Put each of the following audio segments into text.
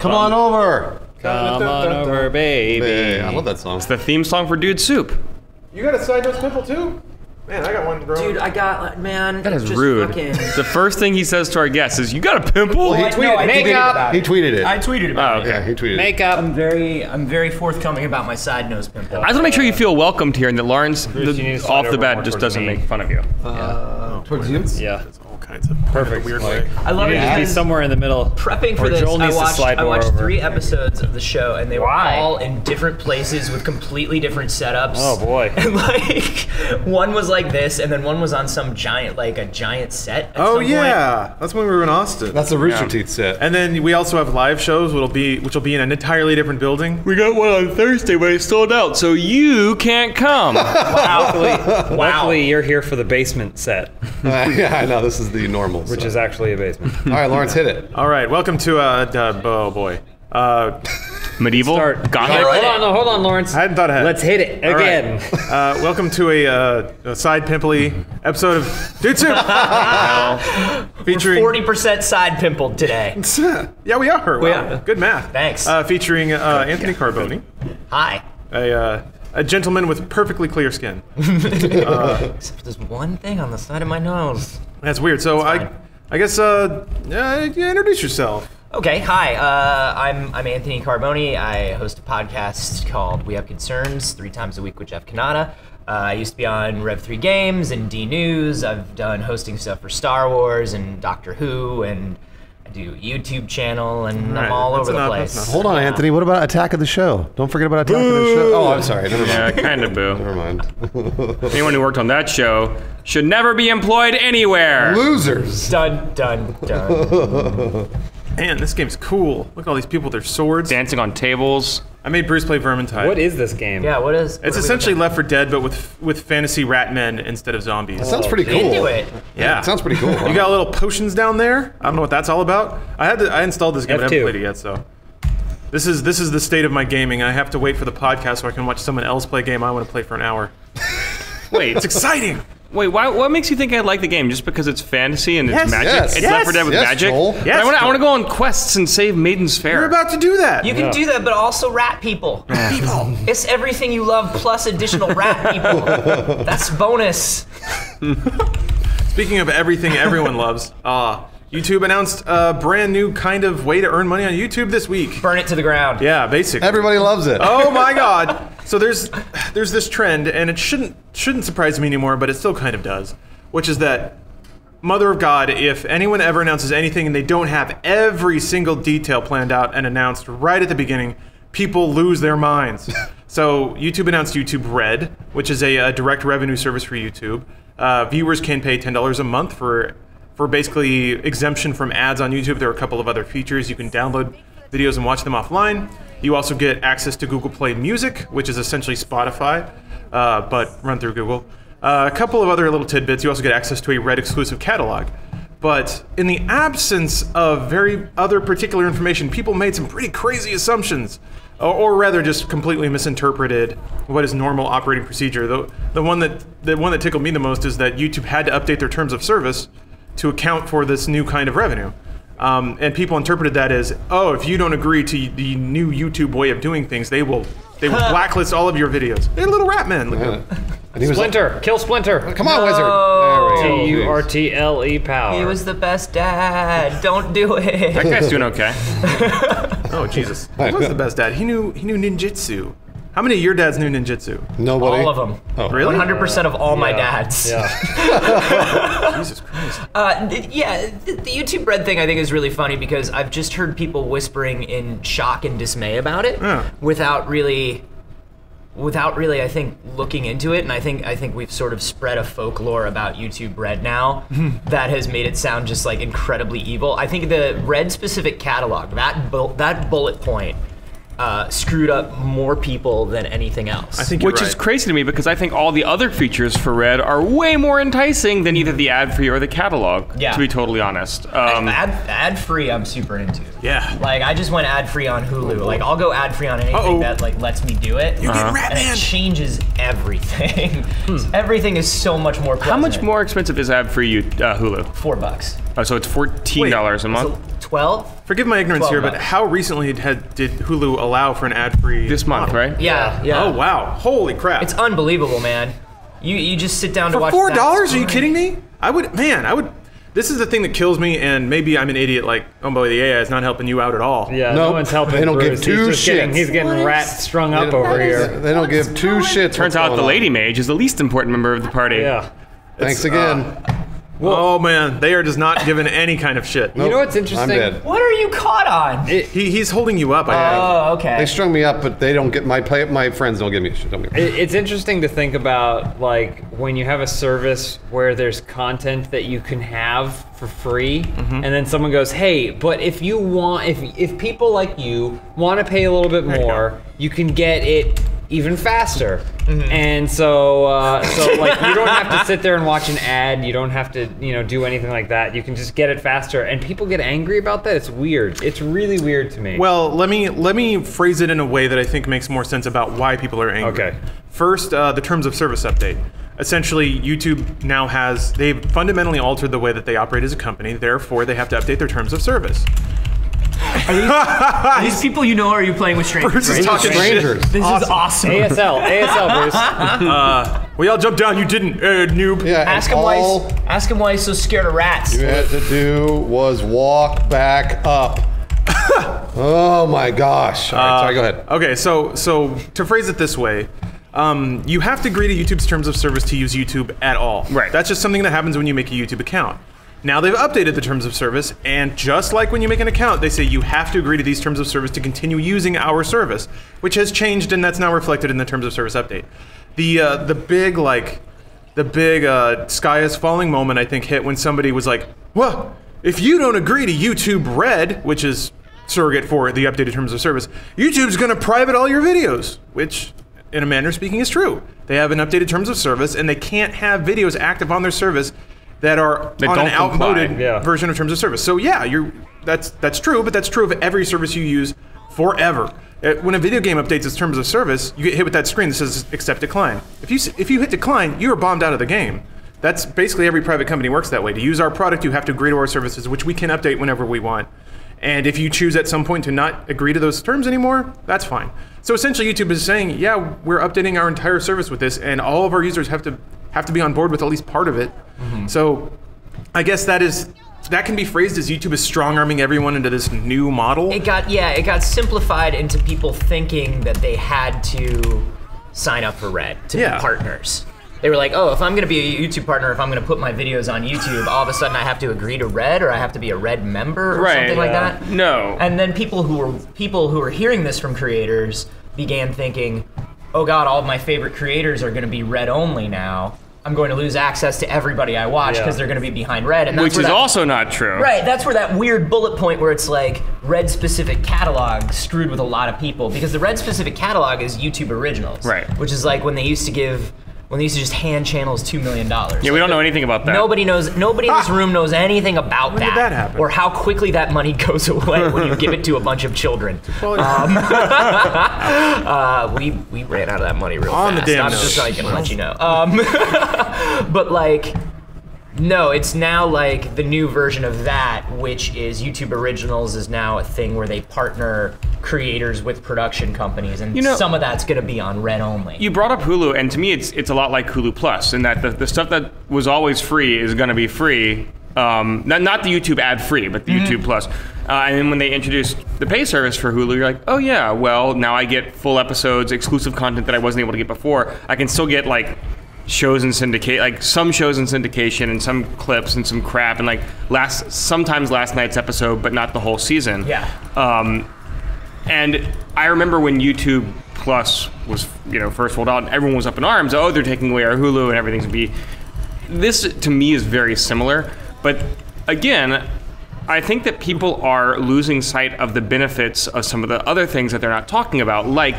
Come on over. Come on over, baby. Hey, I love that song. It's the theme song for Dude Soup. You got a side nose pimple too? Man, I got one growing. Dude, I got like, man. That is just rude. Fucking... The first thing he says to our guests is, "You got a pimple?" he tweeted, no, I he tweeted tweeted- about he it. tweeted it. I tweeted about Oh, it. yeah, he tweeted it. Makeup. I'm very, I'm very forthcoming about my side nose pimple. I just want to make sure you feel welcomed here, and that Lawrence, Bruce, you need the, to off the bat, just doesn't me. make fun of you. Uh, Oh, towards you? Yeah. all kinds of Perfect. weird Like, way. I love You it need to be somewhere in the middle. prepping for this, I watched, I watched over. three episodes of the show, and they were all in different places with completely different setups. Oh, boy. And like, one was like this, and then one was on some giant, like a giant set. At Oh some point. yeah, that's when we were in Austin. That's the Rooster Yeah. Teeth set. and then we also have live shows, which will be which will be in an entirely different building. We got one on Thursday, but it's sold out, so you can't come. Luckily, Wow. luckily, you're here for the basement set, yeah, I know. This is the normal. which so. is actually a basement. All right, Lawrence, hit it. All right, welcome to uh, uh oh boy. Uh, Medieval, Start. Gothic. Hold on, no, hold on, Lawrence. I hadn't thought ahead. Let's hit it All right. again. Uh, welcome to a, uh, a side pimply episode of Dude Soup. featuring Forty percent side pimpled today. yeah, we are. Wow. Yeah. Good math. Thanks. Uh, featuring uh, Anthony Carboni, Hi. a uh, a gentleman with perfectly clear skin. Except there's one thing on the side of my nose. That's weird. So I. I guess uh, yeah, yeah, introduce yourself. Okay, hi. Uh, I'm I'm Anthony Carboni. I host a podcast called We Have Concerns three times a week with Jeff Cannata. Uh, I used to be on Rev Three Games and D News. I've done hosting stuff for Star Wars and Doctor Who, and I do YouTube channel, and Right, I'm all that's over the place. Hold on, Yeah. Anthony. What about Attack of the Show? Don't forget about Attack of the Show. Oh, I'm sorry. Never mind. Yeah, kind of boo. Never mind. Anyone who worked on that show should never be employed anywhere. Losers. Dun dun dun. Man, this game's cool. Look at all these people with their swords. Dancing on tables. I made Bruce play Vermintide. What is this game? yeah, what is? It's essentially Left 4 Dead, but with with fantasy rat men instead of zombies. Sounds pretty cool. into it. yeah, Sounds pretty cool. You got little potions down there. I don't know what that's all about. I had to, I installed this game, but I haven't played it yet. So this is this is the state of my gaming. I have to wait for the podcast so I can watch someone else play a game I want to play for an hour. Wait, It's exciting. Wait. Why, what makes you think I like the game? Just because it's fantasy and it's Yes, magic? yes, it's yes, Left 4 Dead with yes, magic. Joel. But Yes, I want to. I want to go on quests and save Maiden's Fair. We're about to do that. You can do that, but also rat people. people. It's everything you love plus additional rat people. That's bonus. Speaking of everything everyone loves, uh, YouTube announced a brand new kind of way to earn money on YouTube this week. Burn it to the ground. Yeah, basically. Everybody loves it. oh my god so there's there's this trend and it shouldn't shouldn't surprise me anymore but it still kind of does which is that mother of god if anyone ever announces anything and they don't have every single detail planned out and announced right at the beginning people lose their minds so youtube announced youtube red which is a, a direct revenue service for youtube uh, viewers can pay $10 a month for for basically exemption from ads on youtube there are a couple of other features you can download videos and watch them offline. You also get access to Google Play Music, which is essentially Spotify, uh, but run through Google. Uh, a couple of other little tidbits. You also get access to a Red exclusive catalog. But in the absence of very other particular information, people made some pretty crazy assumptions, or, or rather, just completely misinterpreted what is normal operating procedure. The, the one that the one that tickled me the most is that YouTube had to update their terms of service to account for this new kind of revenue. Um, and people interpreted that as, oh, if you don't agree to the new YouTube way of doing things, they will they will blacklist all of your videos. They're little rat men. Look at. And he was like, Splinter, kill Splinter. Come on, wizard. There we T go. U R T L E power. He was the best dad. Don't do it. That it. guy's doing okay. Oh Jesus, he was the best dad. He knew he knew ninjutsu. How many of your dads knew ninjutsu? Nobody. All of them. Oh, Really? 100% of all my dads. Yeah. Jesus Christ. Uh, yeah, the, the YouTube Red thing I think is really funny because I've just heard people whispering in shock and dismay about it Yeah. without really without really I think looking into it and I think I think we've sort of spread a folklore about YouTube Red now that has made it sound just like incredibly evil. I think the Red specific catalog, that bu- that bullet point uh, screwed up more people than anything else. I think Which right. is crazy to me because I think all the other features for Red are way more enticing than either the ad free or the catalog. Yeah. To be totally honest. Um, ad, ad free I'm super into. Yeah. Like I just went ad free on Hulu. Like I'll go ad free on anything Uh-oh. that like lets me do it. You're getting rat and man. it changes everything. everything is so much more. how much more expensive is ad free uh, Hulu? Four bucks. Oh, so it's fourteen dollars a month. So 12. Forgive my ignorance here, but how recently had did Hulu allow for an ad-free This month, model? right? Yeah, yeah. Oh wow! Holy crap! It's unbelievable, man. You you just sit down to for watch four that dollars. Are you kidding me? I would, man. I would. This is the thing that kills me, and maybe I'm an idiot. Like, oh boy, the AI is not helping you out at all. Yeah, no Nope. one's helping. They don't give Bruce. two he's just getting, shits. he's getting What rat is- strung up over they- here. They don't give two shits. Turns out the lady mage is the least important member of the party. Yeah. Thanks again. Oh man, they are just not giving any kind of shit. You know what's interesting? I'm dead. What are you caught on? It, He, he's holding you up. I think. oh, okay. They strung me up, but they don't get my play. My friends don't give me shit. Don't give me. it- it's interesting to think about like when you have a service where there's content that you can have for free mm-hmm. and then someone goes hey but if you want if if people like you want to pay a little bit you more you can get it even faster and so uh, so like you don't have to sit there and watch an ad you don't have to you know do anything like that you can just get it faster and people get angry about that it's weird it's really weird to me Well, let me let me phrase it in a way that I think makes more sense about why people are angry. Okay. First, uh, the terms of service update. Essentially, YouTube now has they've fundamentally altered the way that they operate as a company. Therefore, they have to update their terms of service. Are these people you know or are you playing with strangers? Bruce is right? talking Strangers. shit. This is awesome. ASL ASL Bruce We all jumped down. You didn't, uh, noob. Yeah. Ask him why. He's, ask him why he's so scared of rats. you had to do was walk back up. oh my gosh. All right, sorry. Go ahead. Okay, so so to phrase it this way, um, you have to agree to YouTube's terms of service to use YouTube at all. Right. That's just something that happens when you make a YouTube account. Now they've updated the terms of service, and just like when you make an account, they say you have to agree to these terms of service to continue using our service, which has changed, and that's now reflected in the terms of service update. The uh, the big like the big uh, sky is falling moment I think hit when somebody was like, "Well, if you don't agree to YouTube Red, which is surrogate for the updated terms of service, YouTube's going to private all your videos," which in a manner of speaking is true. They have an updated terms of service and they can't have videos active on their service that are on an outmoded yeah. version of terms of service. So yeah, you're that's that's true, but that's true of every service you use forever. Uh, When a video game updates its terms of service, you get hit with that screen that says accept decline. If you if you hit decline, you are bombed out of the game. That's basically every private company works that way. To use our product, you have to agree to our services, which we can update whenever we want. And if you choose at some point to not agree to those terms anymore, that's fine. So essentially, YouTube is saying, yeah, we're updating our entire service with this, and all of our users have to have to be on board with at least part of it. Mm-hmm. So, I guess that is that can be phrased as YouTube is strong arming everyone into this new model. It got yeah, it got simplified into people thinking that they had to sign up for Red to Yeah. be partners. They were like, oh, if I'm gonna be a YouTube partner, if I'm gonna put my videos on YouTube, all of a sudden I have to agree to Red or I have to be a Red member or Right, something like that. No. And then people who were people who were hearing this from creators began thinking, "Oh God, all of my favorite creators are going to be red only now. I'm going to lose access to everybody I watch Yeah. because they're going to be behind red." And that's Which is that- also not true. Right, that's where that weird bullet point where it's like red specific catalog screwed with a lot of people because the red specific catalog is YouTube originals. Right. Which is like when they used to give when they used to just hand channels two million dollars. Yeah, we don't know anything about that. Nobody knows. Nobody in this Ah! room knows anything about When that, did that happen? or how quickly that money goes away when you give it to a bunch of children. Well, Uh, we we ran out of that money real On the fast. damn I'm nose. just like gonna let you know. Um, but like, no, it's now like the new version of that, which is YouTube Originals is now a thing where they partner creators with production companies, and You know- some of that's gonna be on Red only. You brought up Hulu, and to me, it's it's a lot like Hulu Plus, in that the, the stuff that was always free is going to be free. Um, not not the YouTube ad free, but the YouTube Plus. Uh, and then when they introduced the pay service for Hulu, you're like, oh yeah, well now I get full episodes, exclusive content that I wasn't able to get before. I can still get like shows in syndicate, like some shows in syndication, and some clips and some crap, and like last sometimes last night's episode, but not the whole season. Yeah. Um, and I remember when YouTube Plus was, you know, first rolled out, and everyone was up in arms. Oh, they're taking away our Hulu and everything's gonna be. This to me is very similar, but again, I think that people are losing sight of the benefits of some of the other things that they're not talking about, like.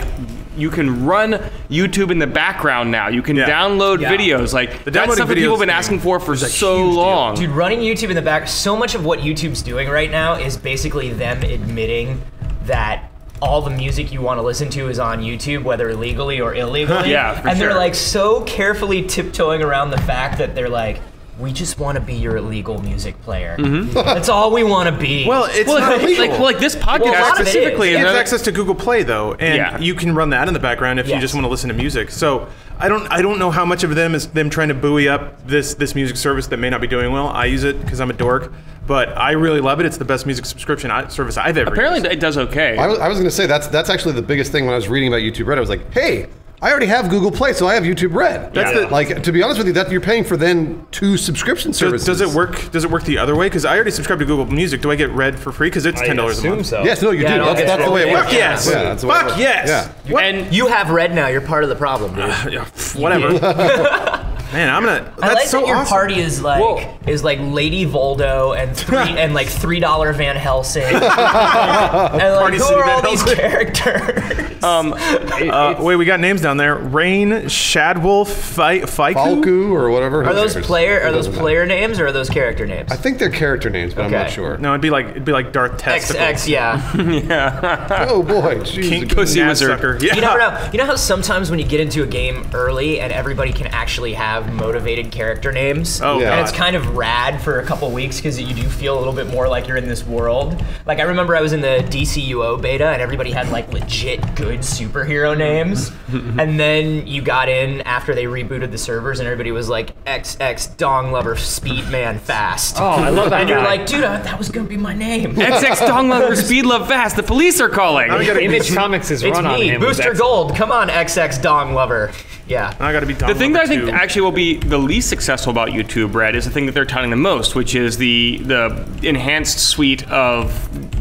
You can run YouTube in the background now. You can Yeah. download Yeah. videos. Like The that's downloading stuff that people videos have been asking for for so huge deal. long. Dude, running YouTube in the back, so much of what YouTube's doing right now is basically them admitting that all the music you want to listen to is on YouTube, whether legally or illegally. Yeah, for and they're like so carefully tiptoeing around the fact that they're like, we just want to be your illegal music player. Mm-hmm. That's all we want to be. Well, it's Well, not like, like, like this podcast Well, a lot of it specifically is. is It has access to Google Play though, and Yeah. you can run that in the background if you just want to listen to music. So I don't I don't know how much of them is them trying to buoy up this this music service that may not be doing well. I use it because I'm a dork, but I really love it. It's the best music subscription I, service I've ever. apparently used. it does okay. I was, I was going to say that's that's actually the biggest thing when I was reading about YouTube Red. I was like, hey, I already have Google Play, so I have YouTube Red. That's Yeah. the- like to be honest with you, that you're paying for then two subscription Does, services. does it work? Does it work the other way? Because I already subscribe to Google Music. Do I get Red for free? Because it's ten dollars a month. so. Yes, no, you Yeah, do. all That's, gets that's the way it works. in. Yes. Yeah, that's the Fuck works. yes. Yeah. And you have red now. You're part of the problem, dude. Yeah, whatever. Man, I'm gonna. That's I like so that your awesome. party is like Whoa. is like Lady Voldo and three and like three dollar Van Helsing. and like Party who City are Van all these characters? um, Uh, wait, we got names down there. Rain, Shadwolf, Fi- Fiku. Falku or whatever. Are those cares? player are those doesn't matter. player names or are those character names? I think they're character names, but I'm not sure. No, it'd be like it'd be like Darth Testicle. XX, yeah. yeah. Oh boy, jeez. King good- Pussy Nad Wizard. Sucker. Yeah. You never know. You know how sometimes when you get into a game early and everybody can actually have motivated character names? Oh, Yeah. And it's kind of rad for a couple weeks because you do feel a little bit more like you're in this world. Like I remember I was in the DCUO beta and everybody had like legit good superhero names. and then you got in after they rebooted the servers and everybody was like XX Dong Lover Speed Man Fast. Oh, I love that And you're guy. like, dude, uh, that was gonna be my name. XX Dong Lover Speed Love Fast. The police are calling. Now we gotta- Image Comics is It's run on me, him. was Booster excellent. Gold. Come on, XX Dong Lover. Yeah. I gotta be Tom The thing that I think two. actually will be the least successful about YouTube Red is the thing that they're touting the most, which is the the enhanced suite of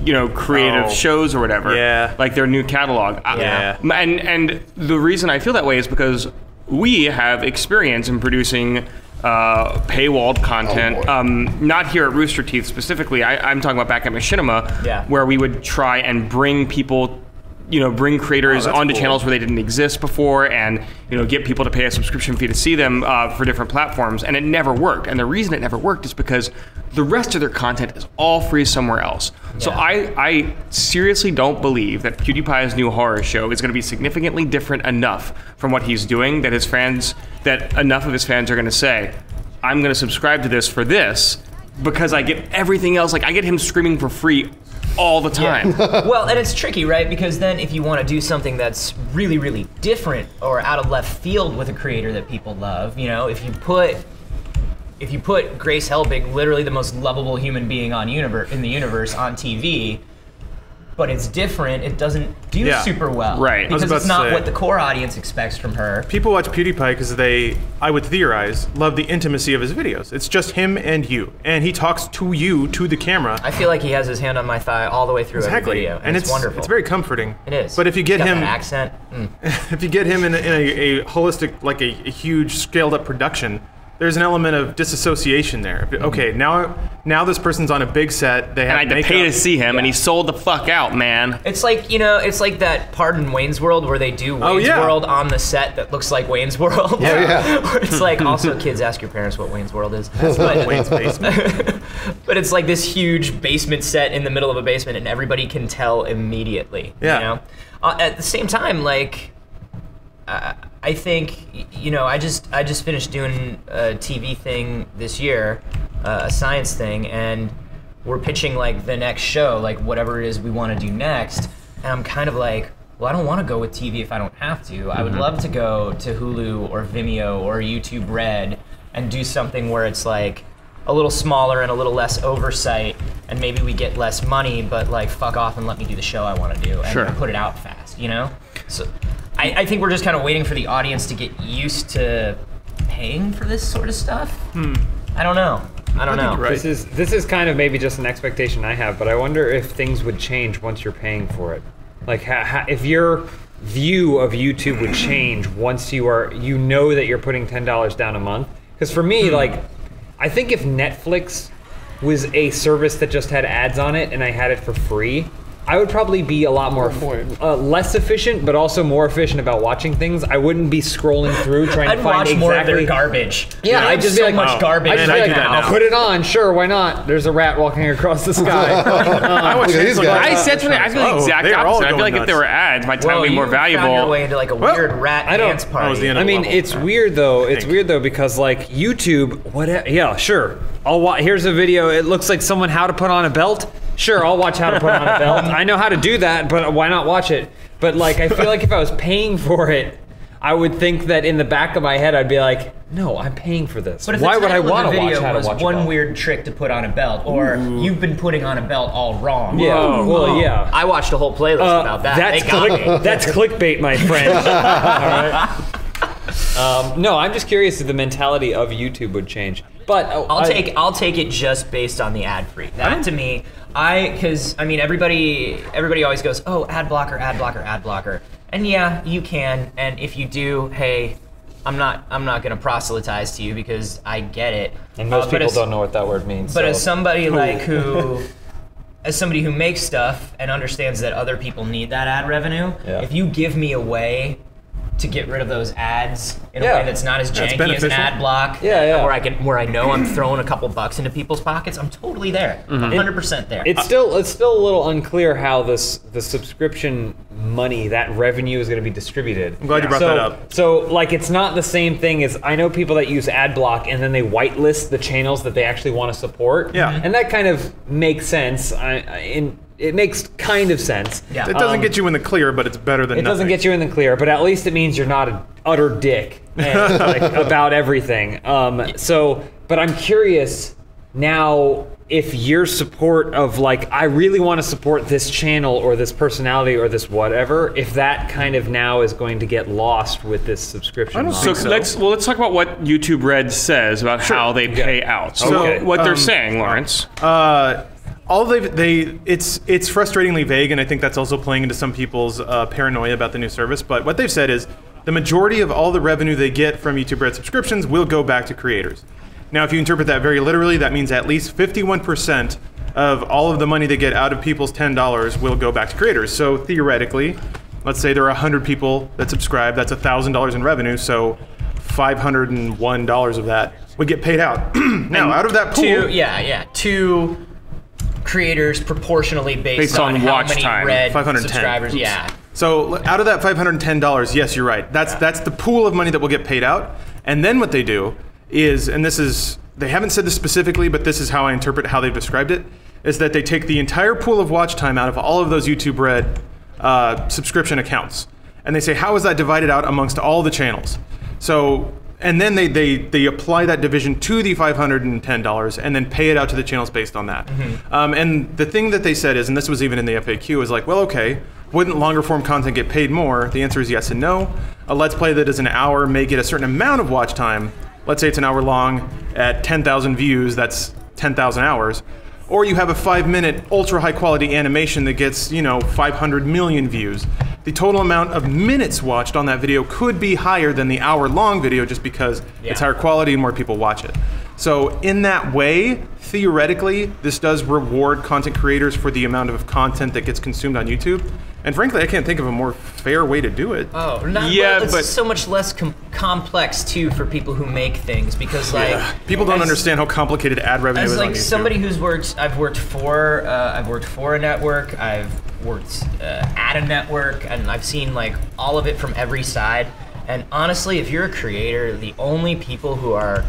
you know creative Oh. shows or whatever. Yeah. like their new catalog. I- Yeah. and and the reason I feel that way is because we have experience in producing. Uh, paywalled content. Oh, um, not here at Rooster Teeth specifically. I, I'm talking about back at Machinima, Yeah. where we would try and bring people you know, bring creators that's onto cool. channels where they didn't exist before, and you know, get people to pay a subscription fee to see them uh, for different platforms. And it never worked. And the reason it never worked is because the rest of their content is all free somewhere else. So I, I seriously don't believe that PewDiePie's new horror show is going to be significantly different enough from what he's doing that his fans, that enough of his fans are going to say, I'm going to subscribe to this for this because I get everything else. Like I get him screaming for free all the time. well, and it's tricky, right? Because then if you want to do something that's really, really different or out of left field with a creator that people love, you know, if you put if you put Grace Helbig, literally the most lovable human being on universe in the universe, on TV, but it's different, it doesn't do Yeah. super well, Right. Because it's not what the core audience expects from her. People watch PewDiePie because they, I would theorize, love the intimacy of his videos. It's just him and you, and he talks to you to the camera. I feel like he has his hand on my thigh all the way through every video, and, it's wonderful. It's very comforting. It is. But if you get him, accent, mm. if you get him in, a, in a, a holistic, like a, a huge scaled up production, there's an element of disassociation there. Mm-hmm. Okay, now now this person's on a big set. They and I had to pay to see him, and he sold the fuck out, man. It's like you know, it's like that part in Wayne's World where they do Wayne's Oh, yeah. World on the set that looks like Wayne's World. Yeah, yeah. It's like also kids ask your parents what Wayne's World is. But, Wayne's basement. but it's like this huge basement set in the middle of a basement, and everybody can tell immediately. Yeah. You know, uh, at the same time, like. Uh, I think you know. I just I just finished doing a TV thing this year, uh, a science thing, and we're pitching like the next show, like whatever it is we want to do next. And I'm kind of like, well, I don't want to go with TV if I don't have to. I would love to go to Hulu or Vimeo or YouTube Red and do something where it's like a little smaller and a little less oversight, and maybe we get less money, but like fuck off and let me do the show I want to do and, Sure. and put it out fast, you know? So I, I think we're just kind of waiting for the audience to get used to paying for this sort of stuff. I don't know. I don't know. right. This is this is kind of maybe just an expectation I have, but I wonder if things would change once you're paying for it. Like ha, ha, if your view of YouTube would change once you are you know that you're putting ten dollars down a month. Because for me, like, I think if Netflix was a service that just had ads on it and I had it for free, I would probably be a lot more point. uh, less efficient, but also more efficient about watching things. I wouldn't be scrolling through trying I'd to find watch exactly. more of their garbage. Yeah, They I'd have just be like, much oh, garbage. I'd just Man, be I like, do that I'll put it on. Sure, why not? There's a rat walking across the sky. I watch these guys. I said something. I feel the Oh, exact they opposite. I feel going like if there were ads, my time well, would be more you Found your way into like a Well, weird rat I don't- dance that party. was the end I mean, level. it's weird though. It's weird though because like YouTube, what? Yeah, sure. I'll watch. Here's a video. It looks like someone how to put on a belt. Sure, I'll watch how to put on a belt. I know how to do that, but why not watch it? But like, I feel like if I was paying for it, I would think that in the back of my head, I'd be like, no, I'm paying for this. But if why would I want to watch how to was watch a one belt? weird trick to put on a belt, or you've been putting on a belt all wrong. Yeah. Well, yeah. I watched a whole playlist Uh, about that. That's click, that's clickbait, my friend. All right. Um, no, I'm just curious if the mentality of YouTube would change. But uh, I'll I- take I'll take it just based on the ad free. That to me, I because I mean everybody everybody always goes, oh ad blocker, ad blocker, ad blocker, and yeah, you can. And if you do, hey, I'm not I'm not gonna proselytize to you because I get it. And most Uh, people as- don't know what that word means. But so. as somebody like who, as somebody who makes stuff and understands that other people need that ad revenue, Yeah. if you give me a way to get rid of those ads in Yeah. a way that's not as That's janky as an ad block, Yeah, yeah. where I can where I know I'm throwing a couple bucks into people's pockets, I'm totally there, Mm-hmm. 100 percent there. It's still it's still a little unclear how this the subscription money that revenue is going to be distributed. I'm glad you brought so, that up. So like it's not the same thing as I know people that use ad block and then they whitelist the channels that they actually want to support. Yeah. and that kind of makes sense. I, I in it makes kind of sense. Yeah. It doesn't Um, get you in the clear, but it's better than nothing. It nothing. doesn't get you in the clear, but at least it means you're not an utter dick and, like, about everything. Um, so, but I'm curious now if your support of like I really want to support this channel or this personality or this whatever, if that kind of now is going to get lost with this subscription. I don't model. So, so. let's well let's talk about what YouTube Red says about how they pay out. So Okay. what they're um, saying, Lawrence. Uh, all they they it's it's frustratingly vague, and I think that's also playing into some people's uh, paranoia about the new service. But what they've said is the majority of all the revenue they get from YouTube Red subscriptions will go back to creators. Now, if you interpret that very literally, that means at least 51% of all of the money they get out of people's $10 will go back to creators. So theoretically, let's say there are 100 people that subscribe, that's $1,000 in revenue. So $501 of that would get paid out. now, out of that pool, two, yeah, yeah, two creators proportionally based, Based on how watch many time. red 510. subscribers. Oops. Yeah, So out of that five hundred and ten dollars, yes, you're right. That's that's the pool of money that will get paid out. And then what they do is, and this is they haven't said this specifically, but this is how I interpret how they've described it, is that they take the entire pool of watch time out of all of those YouTube Red uh, subscription accounts, and they say how is that divided out amongst all the channels. So and then they, they, they apply that division to the $510 and then pay it out to the channels based on that. Um, and the thing that they said is, and this was even in the FAQ, is like, well, okay, wouldn't longer form content get paid more? The answer is yes and no. A Let's Play that is an hour may get a certain amount of watch time. Let's say it's an hour long at 10,000 views, that's 10,000 hours. Or you have a five minute ultra high quality animation that gets, you know, 500 million views. The total amount of minutes watched on that video could be higher than the hour long video just because it's higher quality and more people watch it. So, in that way, theoretically, this does reward content creators for the amount of content that gets consumed on YouTube. And frankly, I can't think of a more fair way to do it. Oh, not, Yeah, well, it's but- so much less com- complex too for people who make things because like People don't as- understand how complicated ad revenue As is on like YouTube. somebody who's worked, I've worked for, uh, I've worked for a network. I've worked uh, at a network, and I've seen like all of it from every side. And honestly, if you're a creator, the only people who are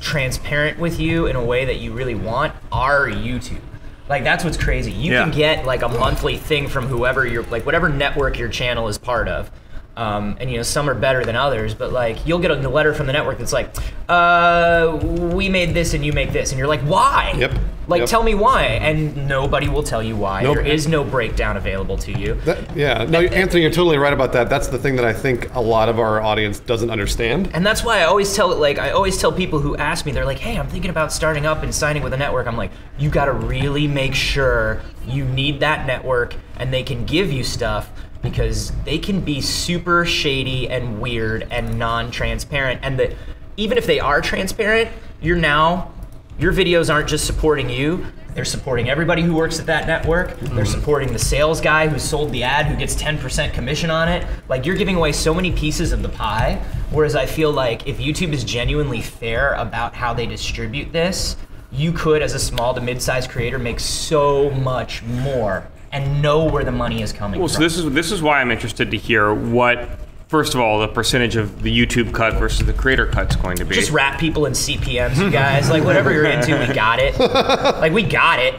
transparent with you in a way that you really want are YouTube. Like that's what's crazy. You Yeah. can get like a monthly thing from whoever you're like whatever network your channel is part of. Um, and you know some are better than others, but like you'll get a letter from the network that's like, uh, "We made this and you make this," and you're like, "Why?" Yep. Like, Yep. tell me why, and nobody will tell you why. Nope. There is no breakdown available to you. That, yeah, no, Anthony, you're totally right about that. That's the thing that I think a lot of our audience doesn't understand. And that's why I always tell it like I always tell people who ask me, they're like, "Hey, I'm thinking about starting up and signing with a network." I'm like, "You got to really make sure you need that network and they can give you stuff because they can be super shady and weird and non-transparent and that even if they are transparent, you're now your videos aren't just supporting you, They're supporting everybody who works at that network. They're mm-hmm. supporting the sales guy who sold the ad, who gets 10% commission on it. Like you're giving away so many pieces of the pie. Whereas I feel like if YouTube is genuinely fair about how they distribute this, you could, as a small to mid-sized creator, make so much more and know where the money is coming Well, from. so this is this is why I'm interested to hear what, first of all, the percentage of the YouTube cut versus the creator cut is going to be. just wrap people in CPMs, you guys. Like whatever you're into, we got it. Like we got it.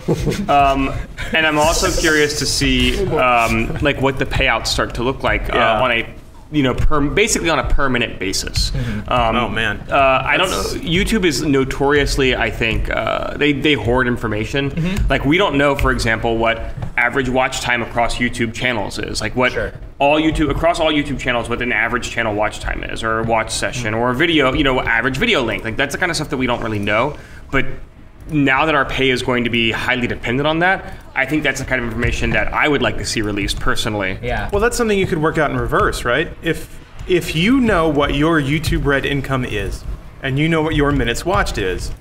and I'm also curious to see um, like what the payouts start to look like Yeah. uh, on a you know per, basically on a permanent basis. Um, Oh, man. uh, I don't know. YouTube is notoriously, I think, uh, they they hoard information. Mm-hmm. Like we don't know, for example, what average watch time across YouTube channels is. Like what Sure. all YouTube across all YouTube channels, what an average channel watch time is, or a watch session, Mm-hmm. or a video, you know, average video length. Like that's the kind of stuff that we don't really know, but. Now that our pay is going to be highly dependent on that, I think that's the kind of information that I would like to see released personally. Yeah. Well, that's something you could work out in reverse, right? If if you know what your YouTube Red income is, and you know what your minutes watched is,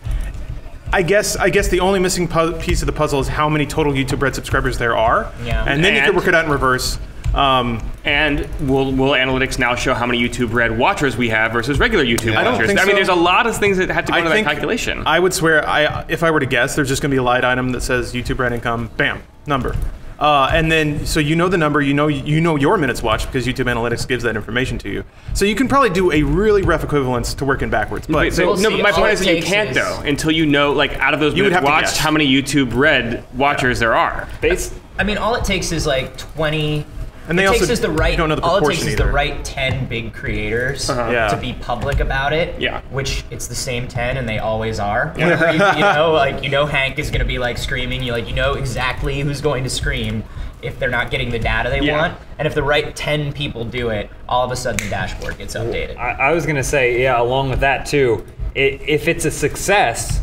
I guess I guess the only missing pu- piece of the puzzle is how many total YouTube Red subscribers there are. Yeah. And then you could work it out in reverse. Um, And will will analytics now show how many YouTube Red watchers we have versus regular YouTube I don't watchers? think I mean, so. there's a lot of things that have to go I into think that calculation. I would swear, I if I were to guess, there's just going to be a light item that says YouTube Red income, bam, number. Uh, and then, so you know the number, you know you know your minutes watched because YouTube Analytics gives that information to you. So you can probably do a really rough equivalence to working backwards. But But so, We'll no, but my All point is that you can't is- though until you know, like, out of those You would minutes have watched, how many YouTube Red watchers there are. Base, I mean, all it takes is like 20. And they it also takes is the right. don't know the all it takes proportion is the right 10 big creators uh-huh. Yeah. to be public about it. Yeah. Which it's the same 10, and they always are. Whenever you, you know, like you know, Hank is gonna be like screaming. You like you know exactly who's going to scream if they're not getting the data they Yeah. want. And if the right 10 people do it, all of a sudden the dashboard gets updated. I, I was gonna say, yeah. Along with that too, i if it's a success,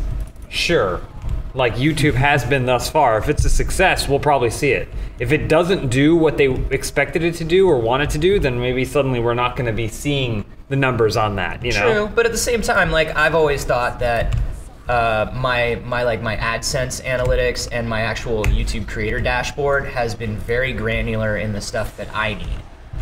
sure, like YouTube has been thus far. If it's a success, we'll probably see it. If it doesn't do what they expected it to do or wanted to do, then maybe suddenly we're not going to be seeing the numbers on that. You know, True, but at the same time, like I've always thought that uh, my my like my AdSense analytics and my actual YouTube creator dashboard has been very granular in the stuff that I need.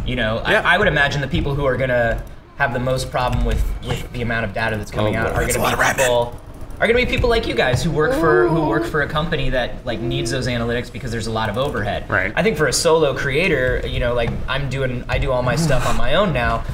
You know, Yeah. I, I would imagine the people who are gonna have the most problem with with the amount of data that's coming Oh, out boy. are That's gonna be people. Are gonna be people like you guys who work for who work for a company that like needs those analytics because there's a lot of overhead. Right. I think for a solo creator, you know, like I'm doing, I do all my stuff on my own now.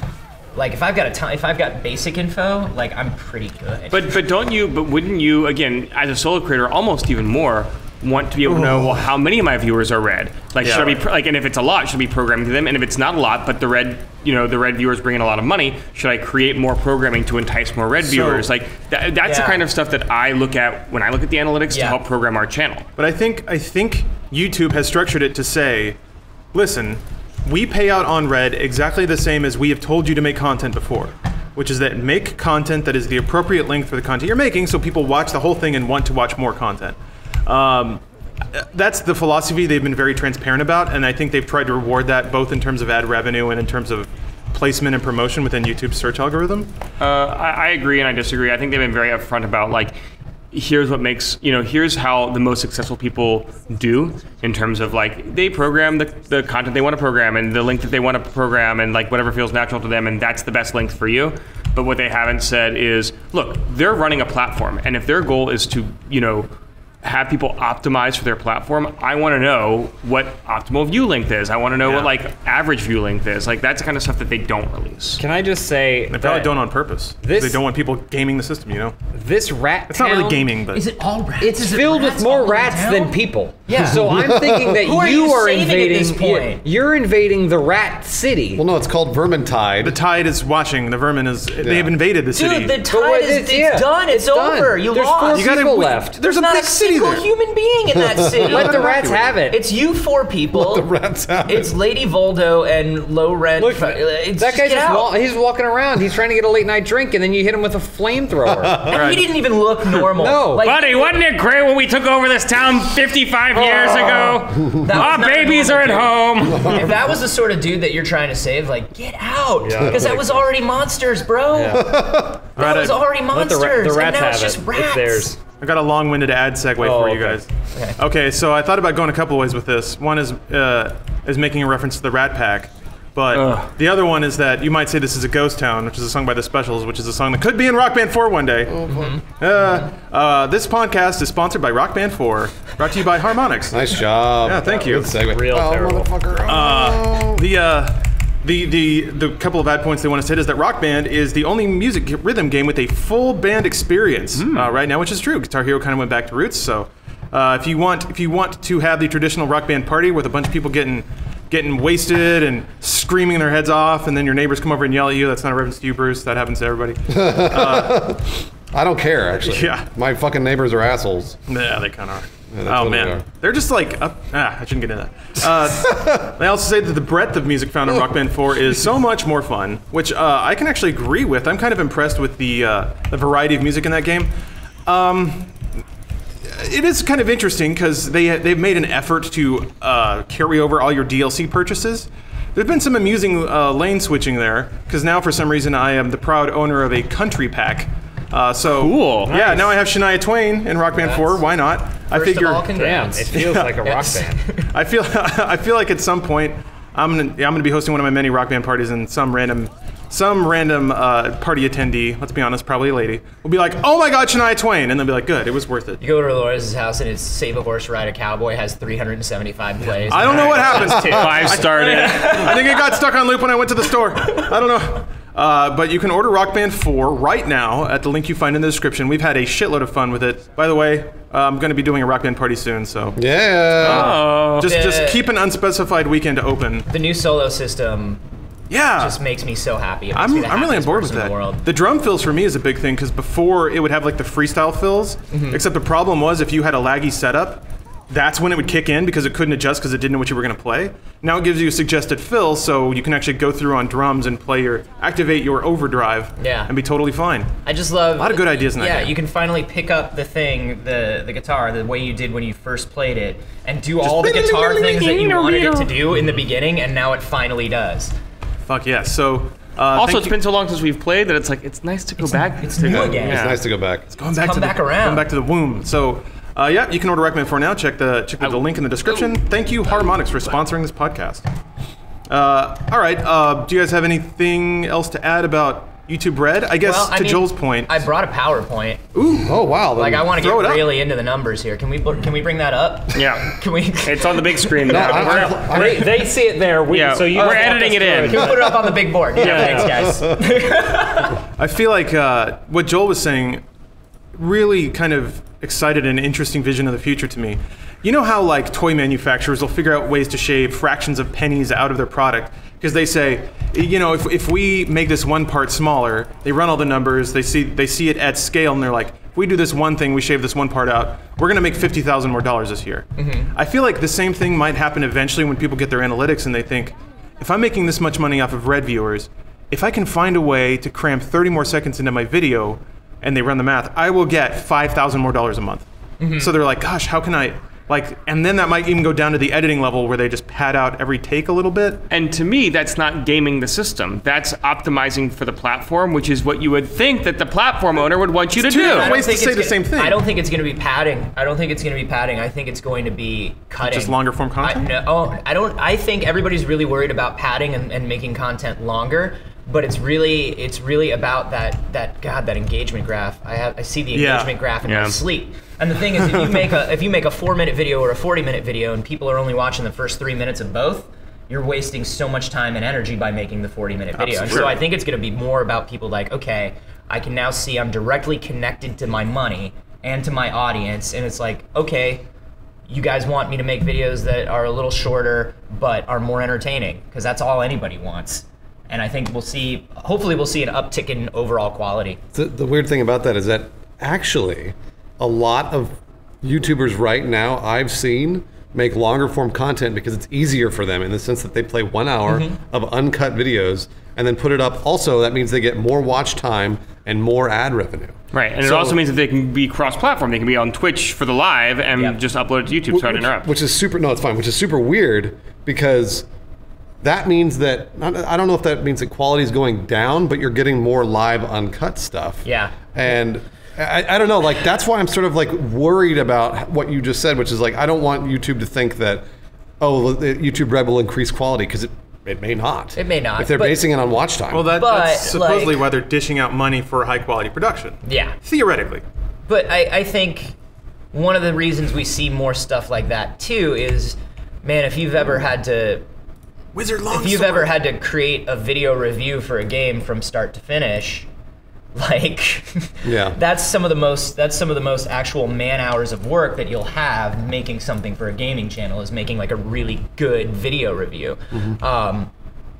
Like if I've got a time, if I've got basic info, like I'm pretty good. But but don't you? But wouldn't you again as a solo creator almost even more want to be able to know well how many of my viewers are red? Like Yeah. should I be like and if it's a lot, should I be programming to them? And if it's not a lot, but the red you know the red viewers bring in a lot of money, should I create more programming to entice more red viewers? Like that, that's the kind of stuff that I look at when I look at the analytics to help program our channel. But I think I think YouTube has structured it to say, listen, we pay out on Red exactly the same as we have told you to make content before, which is that make content that is the appropriate length for the content you're making, so people watch the whole thing and want to watch more content. Um, that's the philosophy they've been very transparent about, and I think they've tried to reward that both in terms of ad revenue and in terms of placement and promotion within YouTube's search algorithm. Uh, I, I agree and I disagree. I think they've been very upfront about like, here's what makes you know, here's how the most successful people do in terms of like they program the, the content they want to program and the link that they want to program and like whatever feels natural to them and that's the best length for you. But what they haven't said is, look, they're running a platform and if their goal is to you know have people optimize for their platform, I want to know what optimal view length is. I want to know what like average view length is. Like that's the kind of stuff that they don't release. can I just say They probably don't on purpose. This- they don't want people gaming the system, you know? this rat It's not really gaming, but is it all rats? It's Is it filled with rats more rats than people. Yeah. So I'm thinking that Who are you you are saving at invading. this point? You're invading the rat city. Well, no, it's called Vermintide. The tide is watching. The vermin is. They've invaded the city. Dude, the tide is it's- it's yeah, done. It's, done. over. You There's lost. four You gotta- people left. There's a not big a city single there. human being in that city. Let the rats have it. It's you four people. Let the rats have it. It's. Lady Voldo and low rent. Look, it's that guy's just out. wa- he's walking around. He's trying to get a late night drink, and then you hit him with a flamethrower. And he didn't even look normal. No. like, Buddy, wasn't it great when we took over this town 55 years oh. ago? that Our babies are at home. If that was the sort of dude that you're trying to save, like get out, Yeah, because that was already monsters, bro. That Right, was already Let the, monsters, ra- the rats and now have it's it. just rats. It's theirs. I got a long-winded ad segue Oh, for you okay. guys. Okay. Okay, so I thought about going a couple ways with this. One is uh, is making a reference to the Rat Pack, but Ugh. the other one is that you might say this is a Ghost Town, which is a song by the Specials, which is a song that could be in Rock Band 4 one day. Uh, uh, this podcast is sponsored by Rock Band 4, brought to you by Harmonix. Nice job. Yeah, thank you. Good segue. Real oh, terrible. motherfucker. Uh, the uh, the the the couple of ad points they want to say is that Rock Band is the only music rhythm game with a full band experience uh, right now, which is true. Guitar Hero kind of went back to roots. So uh, if you want if you want to have the traditional Rock Band party with a bunch of people getting getting wasted and screaming their heads off, and then your neighbors come over and yell at you, that's not a reference to you, Bruce. That happens to everybody. I don't care, actually. Yeah. My fucking neighbors are assholes. Yeah, they kind of are. Yeah, they oh totally man, are. they're just like up. Ah, I shouldn't get into that. Uh, they also say that the breadth of music found in Rock Band 4 is so much more fun, which uh, I can actually agree with. I'm kind of impressed with the uh, the variety of music in that game. Um, it is kind of interesting because they they've made an effort to uh, carry over all your DLC purchases. There's been some amusing uh, lane switching there because now for some reason I am the proud owner of a country pack. Uh, so Cool. Yeah, now I have Shania Twain in Rock Band 4. Why not? I figure of all, Damn, congrats. it feels like a rock band. I feel I feel like at some point I'm gonna I'm gonna be hosting one of my many rock band parties and some random some random uh, party attendee, let's be honest, probably a lady, will be like, "Oh my God, Shania Twain," and they'll be like, "Good, it was worth it." You go to Dolores' house and it's Save a Horse, Ride a Cowboy has 375 plays. I don't know what happened. Five started. I think it got stuck on loop when I went to the store. I don't know. Uh, but you can order Rock Band 4 right now at the link you find in the description. We've had a shitload of fun with it. By the way, uh, I'm going to be doing a Rock Band party soon, so Yeah. Oh. just just keep an unspecified weekend open. The new solo system Yeah. just makes me so happy. It I'm, I'm really on board with that. The, world. The drum fills for me is a big thing because before it would have like the freestyle fills, Mm-hmm. except the problem was if you had a laggy setup, that's when it would kick in because it couldn't adjust because it didn't know what you were going to play. Now it gives you a suggested fill, so you can actually go through on drums and play your activate your overdrive, Yeah. and be totally fine. I just love a lot of good ideas in that Yeah, game. you can finally pick up the thing, the the guitar, the way you did when you first played it, and do all the guitar things that you wanted it to do in the beginning, and now it finally does. Fuck yeah! So uh, Also, thank it's you- been so long since we've played that it's like it's nice to go back. it's to new go- again. It's nice to go back. It's going back come to back the, around. Going back to the womb. So. Uh, yeah, you can order Rock Band 4 now. Check the check the, the link in the description. Thank you, Harmonix, for sponsoring this podcast. Uh, all right. Uh, do you guys have anything else to add about YouTube Red? I guess Well, I to mean, Joel's point. I brought a PowerPoint. Ooh. Oh, wow. Like I want to Throw get it up. really into the numbers here. Can we br- can we bring that up? Yeah. Can we? It's on the big screen No, now. I- I- I- they, they see it there. We, Yeah, so you we're just walk editing us it through in. Can we put it up on the big board? Yeah, Yeah. thanks, guys. I feel like uh, what Joel was saying really kind of excited and interesting vision of the future to me. You know how like toy manufacturers will figure out ways to shave fractions of pennies out of their product because they say, you know, if, if we make this one part smaller, they run all the numbers, they see they see it at scale, and they're like, if we do this one thing, we shave this one part out, we're gonna make fifty thousand more dollars this year. Mm-hmm. I feel like the same thing might happen eventually when people get their analytics and they think, if I'm making this much money off of red viewers, if I can find a way to cram 30 more seconds into my video and they run the math, I will get 5,000 more dollars a month. Mm-hmm. So they're like, gosh, how can I like and then that might even go down to the editing level where they just pad out every take a little bit. And to me, that's not gaming the system. That's optimizing for the platform, which is what you would think that the platform owner would want you to two do. different I don't ways to think say it's the gonna- same thing. I don't think it's going to be padding. I don't think it's going to be padding. I think it's going to be cutting. Just longer form I, content? no, oh, I don't. I think everybody's really worried about padding and, and making content longer. But it's really, it's really about that, that God, that engagement graph. I have, I see the Yeah. engagement graph in Yeah. my sleep. And the thing is, if you make a, if you make a four minute video or a forty minute video, and people are only watching the first three minutes of both, you're wasting so much time and energy by making the 40 minute video. And so I think it's going to be more about people like, okay, I can now see I'm directly connected to my money and to my audience. And it's like, okay, you guys want me to make videos that are a little shorter but are more entertaining because that's all anybody wants. And I think we'll see, hopefully, we'll see an uptick in overall quality. The, the weird thing about that is that actually, a lot of YouTubers right now I've seen make longer form content because it's easier for them in the sense that they play one hour mm-hmm. of uncut videos and then put it up. Also, that means they get more watch time and more ad revenue. Right, and it also means that they can be cross-platform. They can be on Twitch for the live and Yep. just upload it to YouTube. Sorry to interrupt. which is super. No, it's fine. Which is super weird because that means that I don't know if that means that quality is going down, but you're getting more live uncut stuff. Yeah. And I, I don't know. Like that's why I'm sort of like worried about what you just said, which is like I don't want YouTube to think that oh the YouTube Red will increase quality because it it may not. It may not, if they're but- basing it on watch time. Well, that, But, that's supposedly like- why they're dishing out money for high quality production. Yeah. Theoretically. But I, I think one of the reasons we see more stuff like that too is, man, if you've ever had to, Wizard Long if you've ever had to create a video review for a game from start to finish, like, Yeah. that's some of the most that's some of the most actual man hours of work that you'll have making something for a gaming channel is making like a really good video review. Um,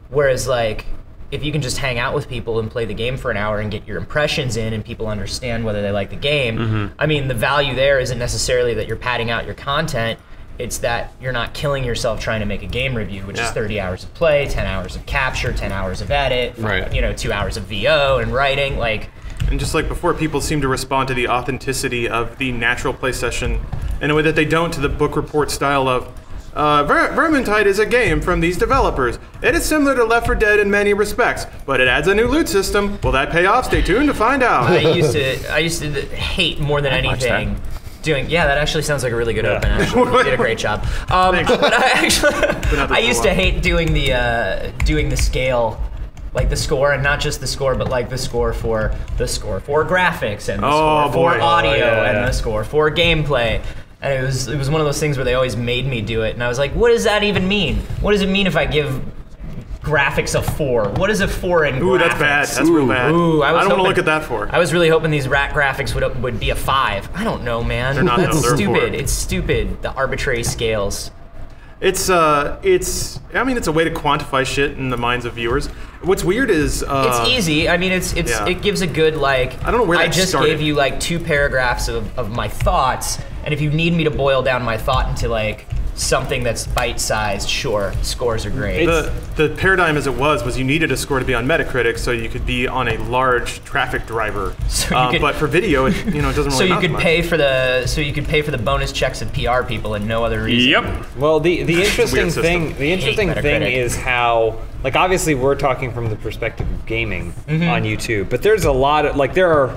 whereas like if you can just hang out with people and play the game for an hour and get your impressions in and people understand whether they like the game, I mean the value there isn't necessarily that you're padding out your content. It's that you're not killing yourself trying to make a game review, which is 30 hours of play, 10 hours of capture, 10 hours of edit, Right. you know, two hours of VO and writing. Like, And just like before, people seem to respond to the authenticity of the natural play session in a way that they don't to the book report style of. Uh, Ver- Vermintide is a game from these developers. It is similar to Left 4 Dead in many respects, but it adds a new loot system. Will that pay off? Stay tuned to find out. I used to I used to hate more than watch that. anything doing yeah that actually sounds like a really good Yeah. open actually. You did a great job. Um, but I actually I used to hate doing the uh, doing the scale like the score and not just the score but like the score for the score for graphics and the Oh, score for audio Oh, yeah, and yeah. the score for gameplay. And it was it was one of those things where they always made me do it and I was like what does that even mean? What does it mean if I give graphics of four what is a four in Ooh, that's bad. graphics? That's real bad. Ooh, I was don't want to look at that for. I was really hoping these rat graphics would would be a five. I don't know, man. They're not, That's though. Stupid. four. It's stupid. The arbitrary scales. It's uh, it's. I mean, it's a way to quantify shit in the minds of viewers. What's weird is uh, It's easy. I mean, it's it's yeah. it gives a good like. I don't know where I just started. gave you like two paragraphs of, of my thoughts, and if you need me to boil down my thought into like something that's bite-sized, sure, scores are great. the the paradigm as it was was you needed a score to be on Metacritic so you could be on a large traffic driver. So you Uh, could- but for video, it you know it doesn't really. so you could much. pay for the so you could pay for the bonus checks of PR people and no other reason. Yep. Well, the the interesting thing the interesting thing is how like obviously we're talking from the perspective of gaming Mm-hmm. on YouTube, but there's a lot of like there are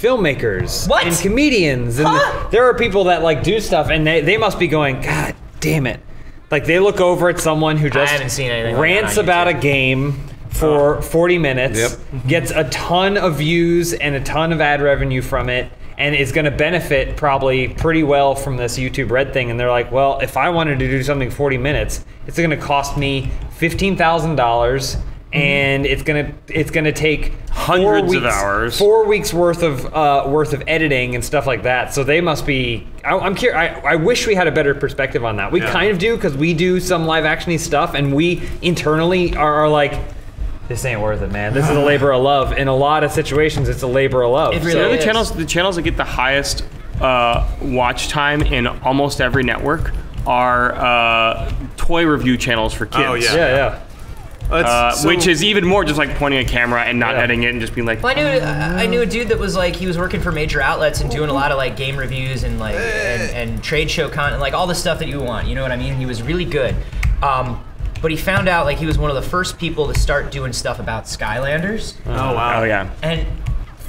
filmmakers What? and comedians and Huh? there are people that like do stuff and they, they must be going god damn it like they look over at someone who just haven't seen anything like rants on about a game for 40 minutes Yep. gets a ton of views and a ton of ad revenue from it and is going to benefit probably pretty well from this YouTube Red thing. And they're like, well, if I wanted to do something 40 minutes, it's going to cost me $15,000 Mm-hmm. And it's gonna it's gonna take four Hundreds of hours. four weeks worth of uh, worth of editing and stuff like that. So they must be. I, I'm curious. I, I wish we had a better perspective on that. We Yeah. kind of do because we do some live actiony stuff, and we internally are, are like, this ain't worth it, man. This is a labor of love. In a lot of situations, it's a labor of love. It So- really They're the channels. The channels that get the highest uh, watch time in almost every network are uh, toy review channels for kids. Oh, yeah. yeah, yeah. That's- Uh, so- which is even more just like pointing a camera and not Yeah. editing it and just being like, Well, I knew I I knew a dude that was like he was working for major outlets and doing a lot of like game reviews and like and, and trade show content, like all the stuff that you want. You know what I mean? He was really good. Um, but he found out like he was one of the first people to start doing stuff about Skylanders. oh wow. oh yeah. And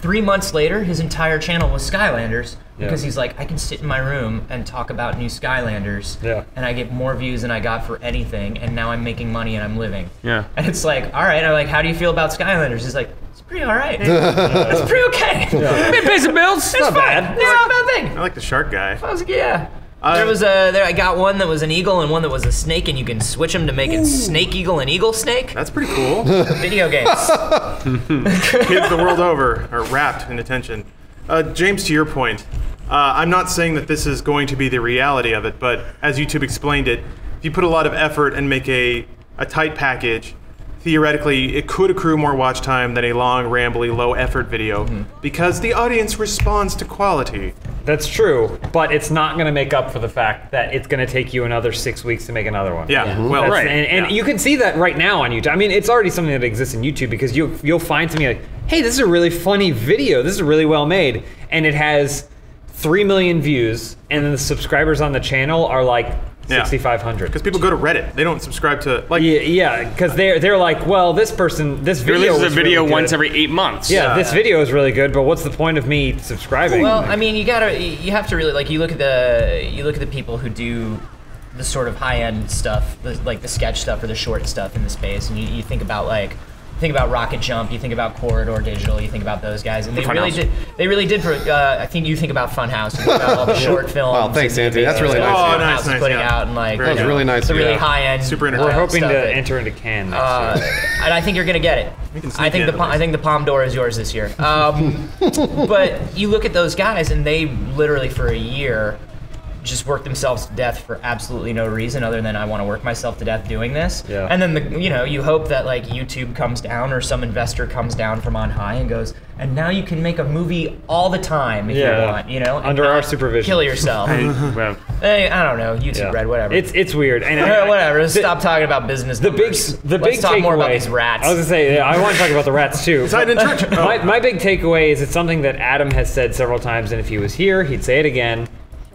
three months later, his entire channel was Skylanders because Yeah. he's like, I can sit in my room and talk about new Skylanders, Yeah. and I get more views than I got for anything, and now I'm making money and I'm living. Yeah. And it's like, all right. I'm like, how do you feel about Skylanders? He's like, it's pretty all right. it's pretty okay. I mean, pay some bills. It's not fine. bad. It's not a bad thing. I like the shark guy. I was like, yeah. Uh, there was a there. I got one that was an eagle and one that was a snake, and you can switch them to make it snake eagle and eagle snake. That's pretty cool. Video games. Kids the world over are wrapped in attention. Uh, James, to your point, uh, I'm not saying that this is going to be the reality of it, but as YouTube explained it, if you put a lot of effort and make a, a tight package, theoretically it could accrue more watch time than a long, rambly, low effort video hmm. because the audience responds to quality. That's true, but it's not going to make up for the fact that it's going to take you another six weeks to make another one. Yeah, Yeah. well, That's- Right, and, and yeah. you can see that right now on YouTube. I mean, it's already something that exists in YouTube because you you'll find something like, "Hey, this is a really funny video. This is really well made," and it has three million views, and then the subscribers on the channel are like Yeah. 6500. Because people go to Reddit. They don't subscribe to like. Yeah, yeah, because they're they're like, well, this person, this video releases a video really once good. every eight months. Yeah, this video is really good, but what's the point of me subscribing? Well, I mean, you gotta, you have to really like. You look at the, you look at the people who do the sort of high end stuff, the, like the sketch stuff or the short stuff in the space, and you, you think about like. Think about Rocket Jump. You think about Corridor Digital. You think about those guys, and they really Funhaus. did. They really did for. Uh, I think you think about Funhaus. You think about all the short films. Oh, thanks, and Anthony. That's really nice of Oh, nice, nice, putting yeah. out and like That was know, really nice the of really you. high end. Super We're entertaining. hoping stuff to that- enter into Cannes next uh, year. and I think you're gonna get it. I think the at Palm- I think the Palme d'Or is yours this year. Um, but you look at those guys, and they literally for a year just work themselves to death for absolutely no reason other than I want to work myself to death doing this. Yeah. And then the you know you hope that like YouTube comes down or some investor comes down from on high and goes, and now you can make a movie all the time if Yeah. you want, you know, Under our supervision. Kill yourself. Well, hey, I don't know, YouTube Yeah. Red, whatever. It's it's weird. And I- whatever. The- stop talking about business. The big, numbers. the Let's big talk takeaway. more about these rats. I was gonna say, yeah, I want to talk about the rats too. It's hiding in church. Oh. my, my big takeaway is it's something that Adam has said several times, and if he was here, he'd say it again.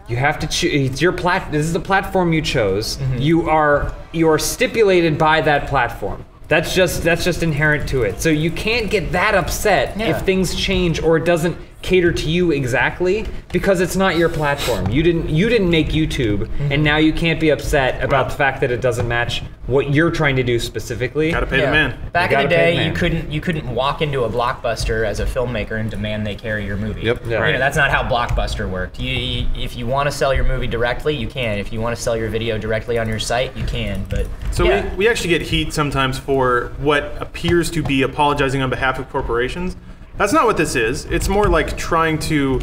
You have to choose. It's your plat. This is the platform you chose. Mm-hmm. You are you are stipulated by that platform. That's just that's just inherent to it. So you can't get that upset Yeah. if things change or it doesn't cater to you exactly because it's not your platform. You didn't you didn't make YouTube, Mm-hmm. and now you can't be upset about Well- the fact that it doesn't match what you're trying to do specifically. Gotta pay Yeah. the man. Back You in the gotta pay day, the you couldn't you couldn't walk into a blockbuster as a filmmaker and demand they carry your movie. Yep. Yeah. You know, that's not how blockbuster worked. You, you, if you want to sell your movie directly, you can. If you want to sell your video directly on your site, you can. But So yeah. we, we actually get heat sometimes for what appears to be apologizing on behalf of corporations. That's not what this is. It's more like trying to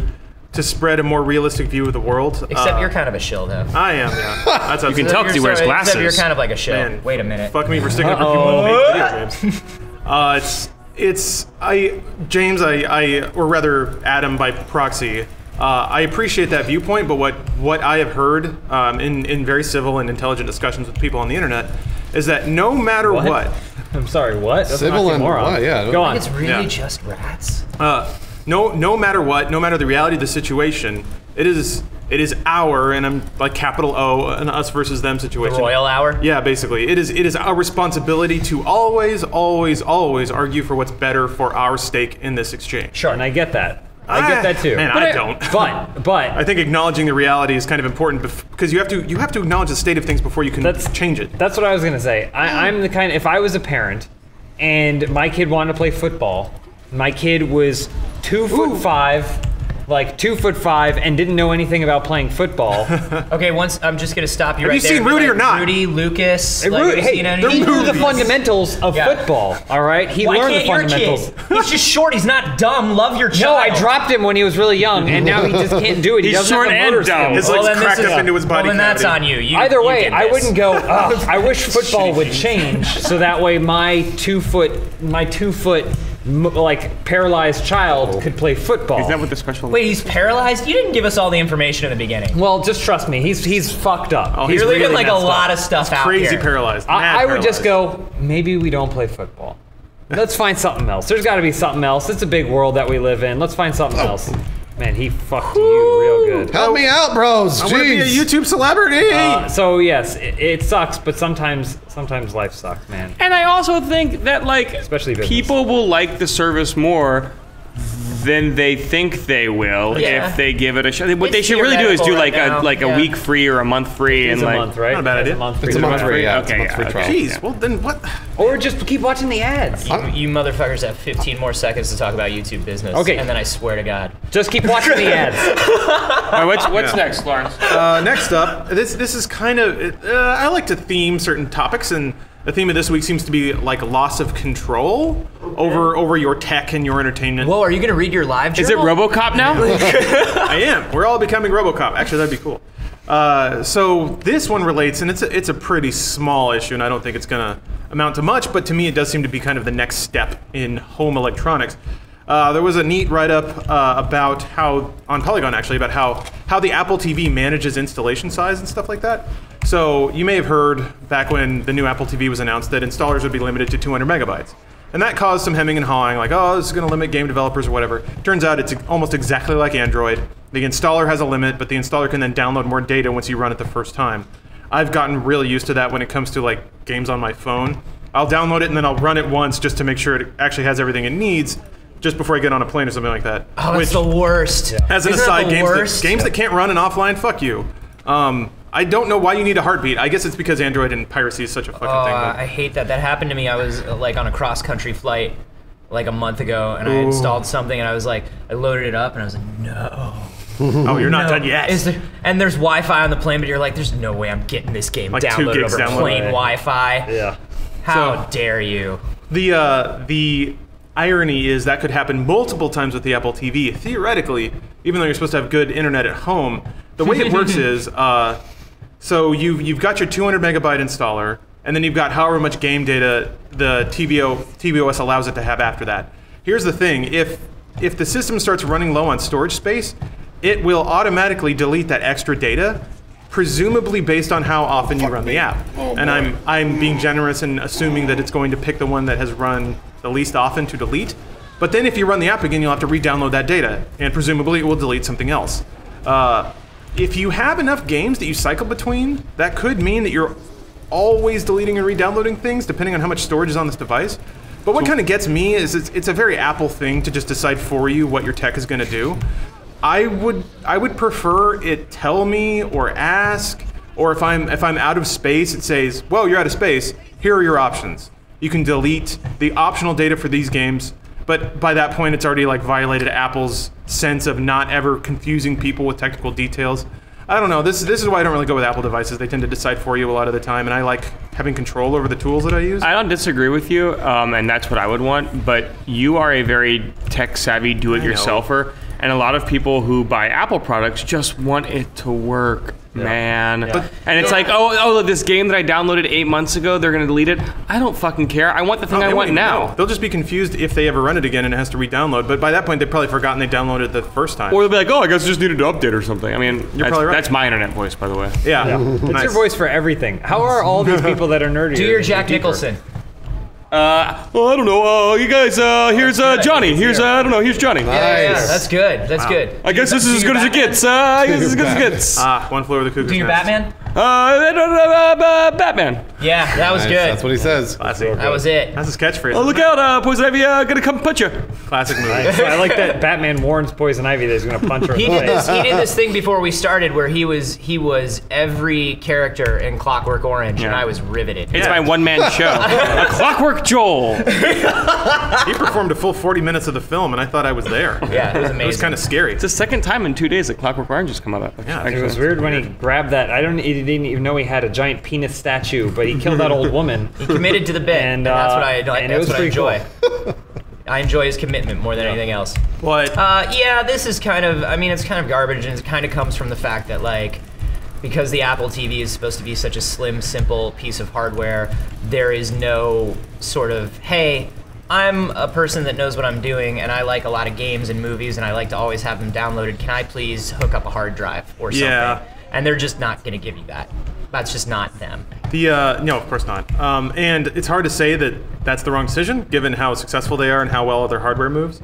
to spread a more realistic view of the world. except Uh, you're kind of a shill, though. I am, yeah. That's You can tell tell 'cause he You're wears so- glasses. Except you're kind of like a shill. Man, Wait a minute. Fuck me for sticking up for Uh-oh. people who hate video games. Uh, it's it's I James I, I or rather Adam by proxy. Uh, I appreciate that viewpoint, but what what I have heard um, in in very civil and intelligent discussions with people on the internet is that no matter What? what, I'm sorry, what? That's Civil an and oxymoron. what? Yeah. Go I on. It's really Yeah. just rats. uh, no no matter what, no matter the reality of the situation, it is it is our and I'm like capital O an us versus them The situation. royal hour. Yeah, basically, it is it is our responsibility to always, always, always argue for what's better for our stake in this exchange. Sure, and I get that. I get that too. man, but I don't. But but I think acknowledging the reality is kind of important because you have to you have to acknowledge the state of things before you can That's- change it. That's what I was gonna say. I, I'm the kind. If I was a parent, and my kid wanted to play football, my kid was two foot five, like two foot five, and didn't know anything about playing football. Okay, once I'm just gonna stop you Have right you there. seen Rudy like, or not? Rudy, Lucas. like, Ru- have you hey, seen any- he knew the fundamentals of Yeah. football. All right, he Why learned can't the your fundamentals. kid? He's just short. He's not dumb. Love your child. No. I dropped him when he was really young, and now he just can't do it. He He's doesn't short have and dumb. skills. His legs then this cracked up into his body Well, then that's on you. you Either you way, I wouldn't go. I wish football would change so that way my two foot, my two foot, m- like paralyzed child oh. could play football. Is that what the special? Wait, he's paralyzed. You didn't give us all the information in the beginning. well, just trust me. He's he's fucked up. Oh, he's You're leaving really like a messed lot of stuff out Crazy here. paralyzed. mad I, I would just go. Maybe we don't play football. Let's find something else. There's got to be something else. It's a big world that we live in. Let's find something oh. else. Man, he fucked you real good. Help me out, bros. I want to be a YouTube celebrity. Uh, so yes, it, it sucks, but sometimes sometimes life sucks, man. And I also think that like Especially business. people will like the service more than they think they will Yeah. if they give it a shot. What It's they should really do is do like right a like yeah. a week free or a month free It's and a like month, right? Not a bad It's. A month It's a month free. Yeah, it's a Okay, month free yeah, trial. okay. Jeez, well then what? Or just keep watching the ads. You, you motherfuckers have 15 more seconds to talk about YouTube business. Okay. And then I swear to God. Just keep watching the ads. All right, what's what's Yeah. next, Lawrence? Uh, next up, this this is kind of uh, I like to theme certain topics, and the theme of this week seems to be like loss of control over over your tech and your entertainment. Whoa, are you gonna read your live Is it? RoboCop now? I am. We're all becoming RoboCop. Actually, that'd be cool. Uh, so this one relates, and it's a, it's a pretty small issue, and I don't think it's gonna amount to much. But to me, it does seem to be kind of the next step in home electronics. Uh, there was a neat write-up uh, about how on Polygon actually about how how the Apple TV manages installation size and stuff like that. So you may have heard back when the new Apple TV was announced that installers would be limited to 200 megabytes. And that caused some hemming and hawing, like, oh, this is going to limit game developers or whatever. Turns out it's almost exactly like Android. The installer has a limit, but the installer can then download more data once you run it the first time. I've gotten really used to that when it comes to like games on my phone. I'll download it and then I'll run it once just to make sure it actually has everything it needs just before I get on a plane or something like that. Oh, Which- it's the worst. as an Isn't aside, the games that, worst? games that can't run an offline, fuck you. Um, I don't know why you need a heartbeat. I guess it's because Android and piracy is such a fucking Oh, thing. I hate that. That happened to me. I was uh, like on a cross country flight like a month ago, and I installed something, and I was like, I loaded it up, and I was like, no. oh, you're not no. done yet. Is there, and there's Wi-Fi on the plane, but you're like, there's no way I'm getting this game Like downloaded over downloaded. plain Wi-Fi. Yeah. How So- dare you? The uh, the irony is that could happen multiple times with the Apple TV. Theoretically, even though you're supposed to have good internet at home, the way it works is uh, so you've you've got your 200 megabyte installer, and then you've got however much game data the TVO tvOS allows it to have after that. Here's the thing: if if the system starts running low on storage space, it will automatically delete that extra data presumably based on how often you run the app. and I'm I'm being generous and assuming that it's going to pick the one that has run the least often to delete. But then if you run the app again, you'll have to re-download that data, and presumably it will delete something else. Uh, if you have enough games that you cycle between, that could mean that you're always deleting and re-downloading things, depending on how much storage is on this device. But what kind of gets me is it's, it's a very Apple thing to just decide for you what your tech is going to do. I would I would prefer it tell me or ask, or if I'm if I'm out of space, it says, well, you're out of space. Here are your options. You can delete the optional data for these games, but by that point, it's already like violated Apple's sense of not ever confusing people with technical details. I don't know. This this is why I don't really go with Apple devices. They tend to decide for you a lot of the time, and I like having control over the tools that I use. I don't disagree with you, um, and that's what I would want. But you are a very tech savvy do-it-yourselfer, and a lot of people who buy Apple products just want it to work, man. and it's like, oh, oh, this game that I downloaded eight months ago, they're gonna delete it. I don't fucking care. I want the thing No, I want now. know. They'll just be confused if they ever run it again and it has to re-download. But by that point, they've probably forgotten they downloaded it the first time. Or they'll be like, oh, I guess I just needed to update or something. I mean, that's, probably right. that's my internet voice, by the way. yeah, It's Nice. your voice for everything. How are all these people that are nerdy? Do your Jack Nicholson. Uh, well, I don't know. Uh, you guys, uh, here's uh, Johnny. Here's uh, I don't know. Here's Johnny. Yeah, yeah, Nice. that's good. That's good. I guess this is as your good as it gets. Uh, I guess this is as good as it Batman. gets. Uh, Ah, one floor of the cuckoo's Do your nest. Batman? Uh, Batman. Yeah, that was Nice, good. That's what he says. Classic. that was it. That's his catchphrase. Oh, look out, uh, Poison Ivy, uh, gonna come punch you. Classic movie. I like that Batman warns Poison Ivy that he's gonna punch her. He in did this. He did this thing before we started, where he was he was every character in Clockwork Orange, and I was riveted. It's Yeah. my one-man show. a Clockwork Joel. he performed a full 40 minutes of the film, and I thought I was there. Yeah, it was It was kind of scary. It's the second time in two days that Clockwork Orange has come out. Yeah, It was weird when he grabbed that. I don't. He didn't even know he had a giant penis statue, but he killed that old woman. He committed to the bit, And, and, that's uh, what I like. and That's what I pretty enjoy. I enjoy his commitment more than anything else. What? Uh, yeah, this is kind of. I mean, it's kind of garbage, and it kind of comes from the fact that like, because the Apple TV is supposed to be such a slim, simple piece of hardware, there is no sort of hey. I'm a person that knows what I'm doing, and I like a lot of games and movies, and I like to always have them downloaded. Can I please hook up a hard drive or something? Yeah. And they're just not going to give you that. That's just not them. the uh, no, of course not. Um, and it's hard to say that that's the wrong decision, given how successful they are and how well their hardware moves.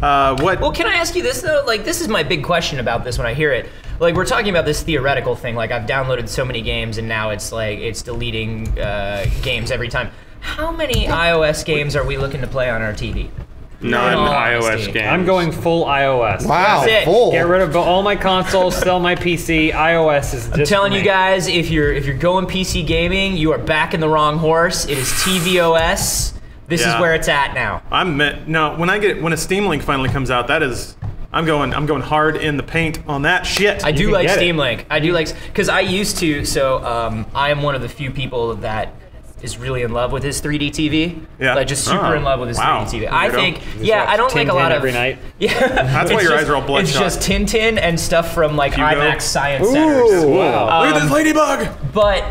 Uh, what? Well, can I ask you this though? Like, this is my big question about this when I hear it. Like, we're talking about this theoretical thing. Like, I've downloaded so many games, and now it's like it's deleting uh, games every time. How many iOS games are we looking to play on our TV? non-iOS honesty. games. I'm going full iOS. Wow, That's it. full. Get rid of all my consoles, sell my PC. iOS is just. I'm telling for you guys, if you're if you're going PC gaming, you are backing the wrong horse. It is tvOS. This Yeah. is where it's at now. I'm met, no. When I get when a Steam Link finally comes out, that is, I'm going I'm going hard in the paint on that shit. I do like get it. Steam Link. I do like because I used to. So um, I am one of the few people that is really in love with his 3D TV. Yeah. Like just super Oh, in love with his wow. 3D TV. I think. Yeah, I don't like a lot of every night. Yeah. That's why your just- eyes are all bloodshot. It's just Tintin and stuff from like Hugo. IMAX Science Centers. Ooh, wow. Um, Look at this ladybug. But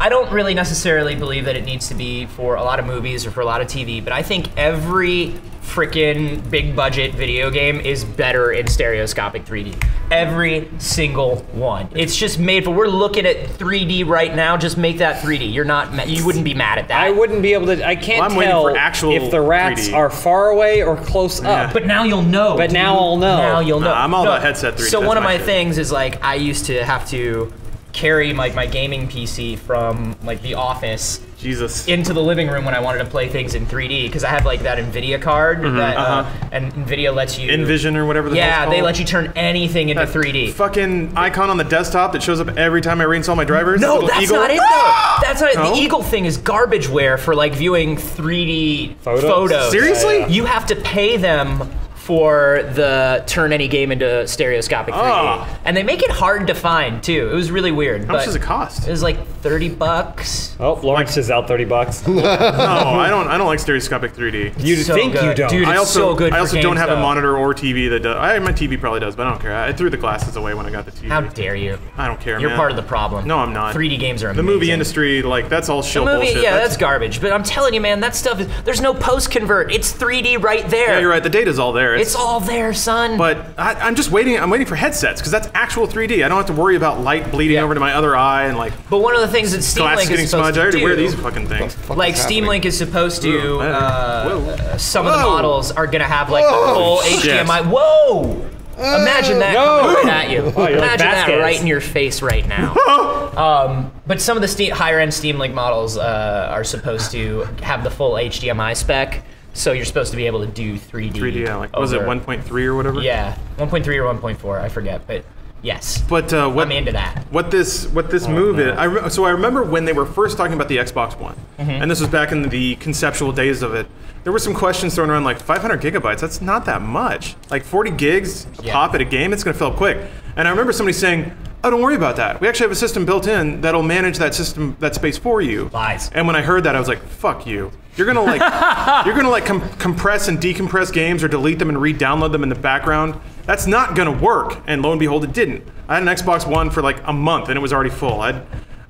I don't really necessarily believe that it needs to be for a lot of movies or for a lot of TV, but I think every freaking big budget video game is better in stereoscopic 3D. Every single one. It's just made for we're looking at 3D right now, just make that 3D. You're not you wouldn't be mad at that. I wouldn't be able to. I can't Well, I'm waiting tell for actual if the rats 3D. are far away or close up. But now you'll know. But dude. now I'll know. Now you'll know. Nah, I'm all about headset 3D, So that's one of my my shit. things is like I used to have to carry like my gaming PC from like the office Jesus. into the living room when I wanted to play things in 3D because I have like that Nvidia card that uh, uh-huh. and Nvidia lets you Envision or whatever the Yeah, they let you turn anything into 3D. Fucking icon on the desktop that shows up every time I reinstall my drivers. No, Little that's eagle. not it though. That's not it. No? The Eagle thing is garbageware for like viewing 3D Photos? photos. Seriously? Yeah, You have to pay them for the turn any game into stereoscopic 3D. Ah. And they make it hard to find too. It was really weird. How but much does it cost? It was like 30 bucks. Oh, Lawrence is out thirty bucks. No, I don't. I don't like stereoscopic 3D. You'd So think you don't. Dude, it's I also, so good I for also don't games, have a monitor or TV that does. I, my TV probably does, but I don't care. I threw the glasses away when I got the TV. How dare you? I don't care. You're man. part of the problem. No, I'm not. 3D games are amazing. The movie industry, like that's all The shill movie, bullshit. yeah, that's, garbage. But I'm telling you, man, that stuff is. There's no post convert. It's 3D right there. Yeah, you're right. The data's all there. It's all there, son. But I, I'm just waiting. I'm waiting for headsets because that's actual 3D. I don't have to worry about light bleeding Yeah. over to my other eye and like But one of the things that Steam glasses Link getting is supposed smudged. I to already do, wear these fucking things. Fuck like Steam happening? Link is supposed to, Ooh, man. uh, Whoa. some of the models are gonna have like the full shit. HDMI. Whoa! Imagine that No. coming right at you. Oh, you're like Imagine that Vasquez. right in your face right now. um, but some of the Steam, higher end Steam Link models uh, are supposed to have the full HDMI spec, so you're supposed to be able to do 3D. 3D. Yeah, like what was it 1.3 or whatever? Yeah, 1.3 or 1.4, I forget, but yes, But uh, what I'm into that. what this what this move is. I re- so I remember when they were first talking about the Xbox One, Mm-hmm. and this was back in the conceptual days of it. There were some questions thrown around like 500 gigabytes. That's not that much. Like 40 gigs a Yeah. pop at a game, it's going to fill up quick. And I remember somebody saying, "Oh, don't worry about that. We actually have a system built in that'll manage that system that space for you." Lies. And when I heard that, I was like, "Fuck you." You're gonna like, you're gonna like com- compress and decompress games or delete them and re-download them in the background. That's not gonna work. And lo and behold, it didn't. I had an Xbox One for like a month and it was already full. I'd,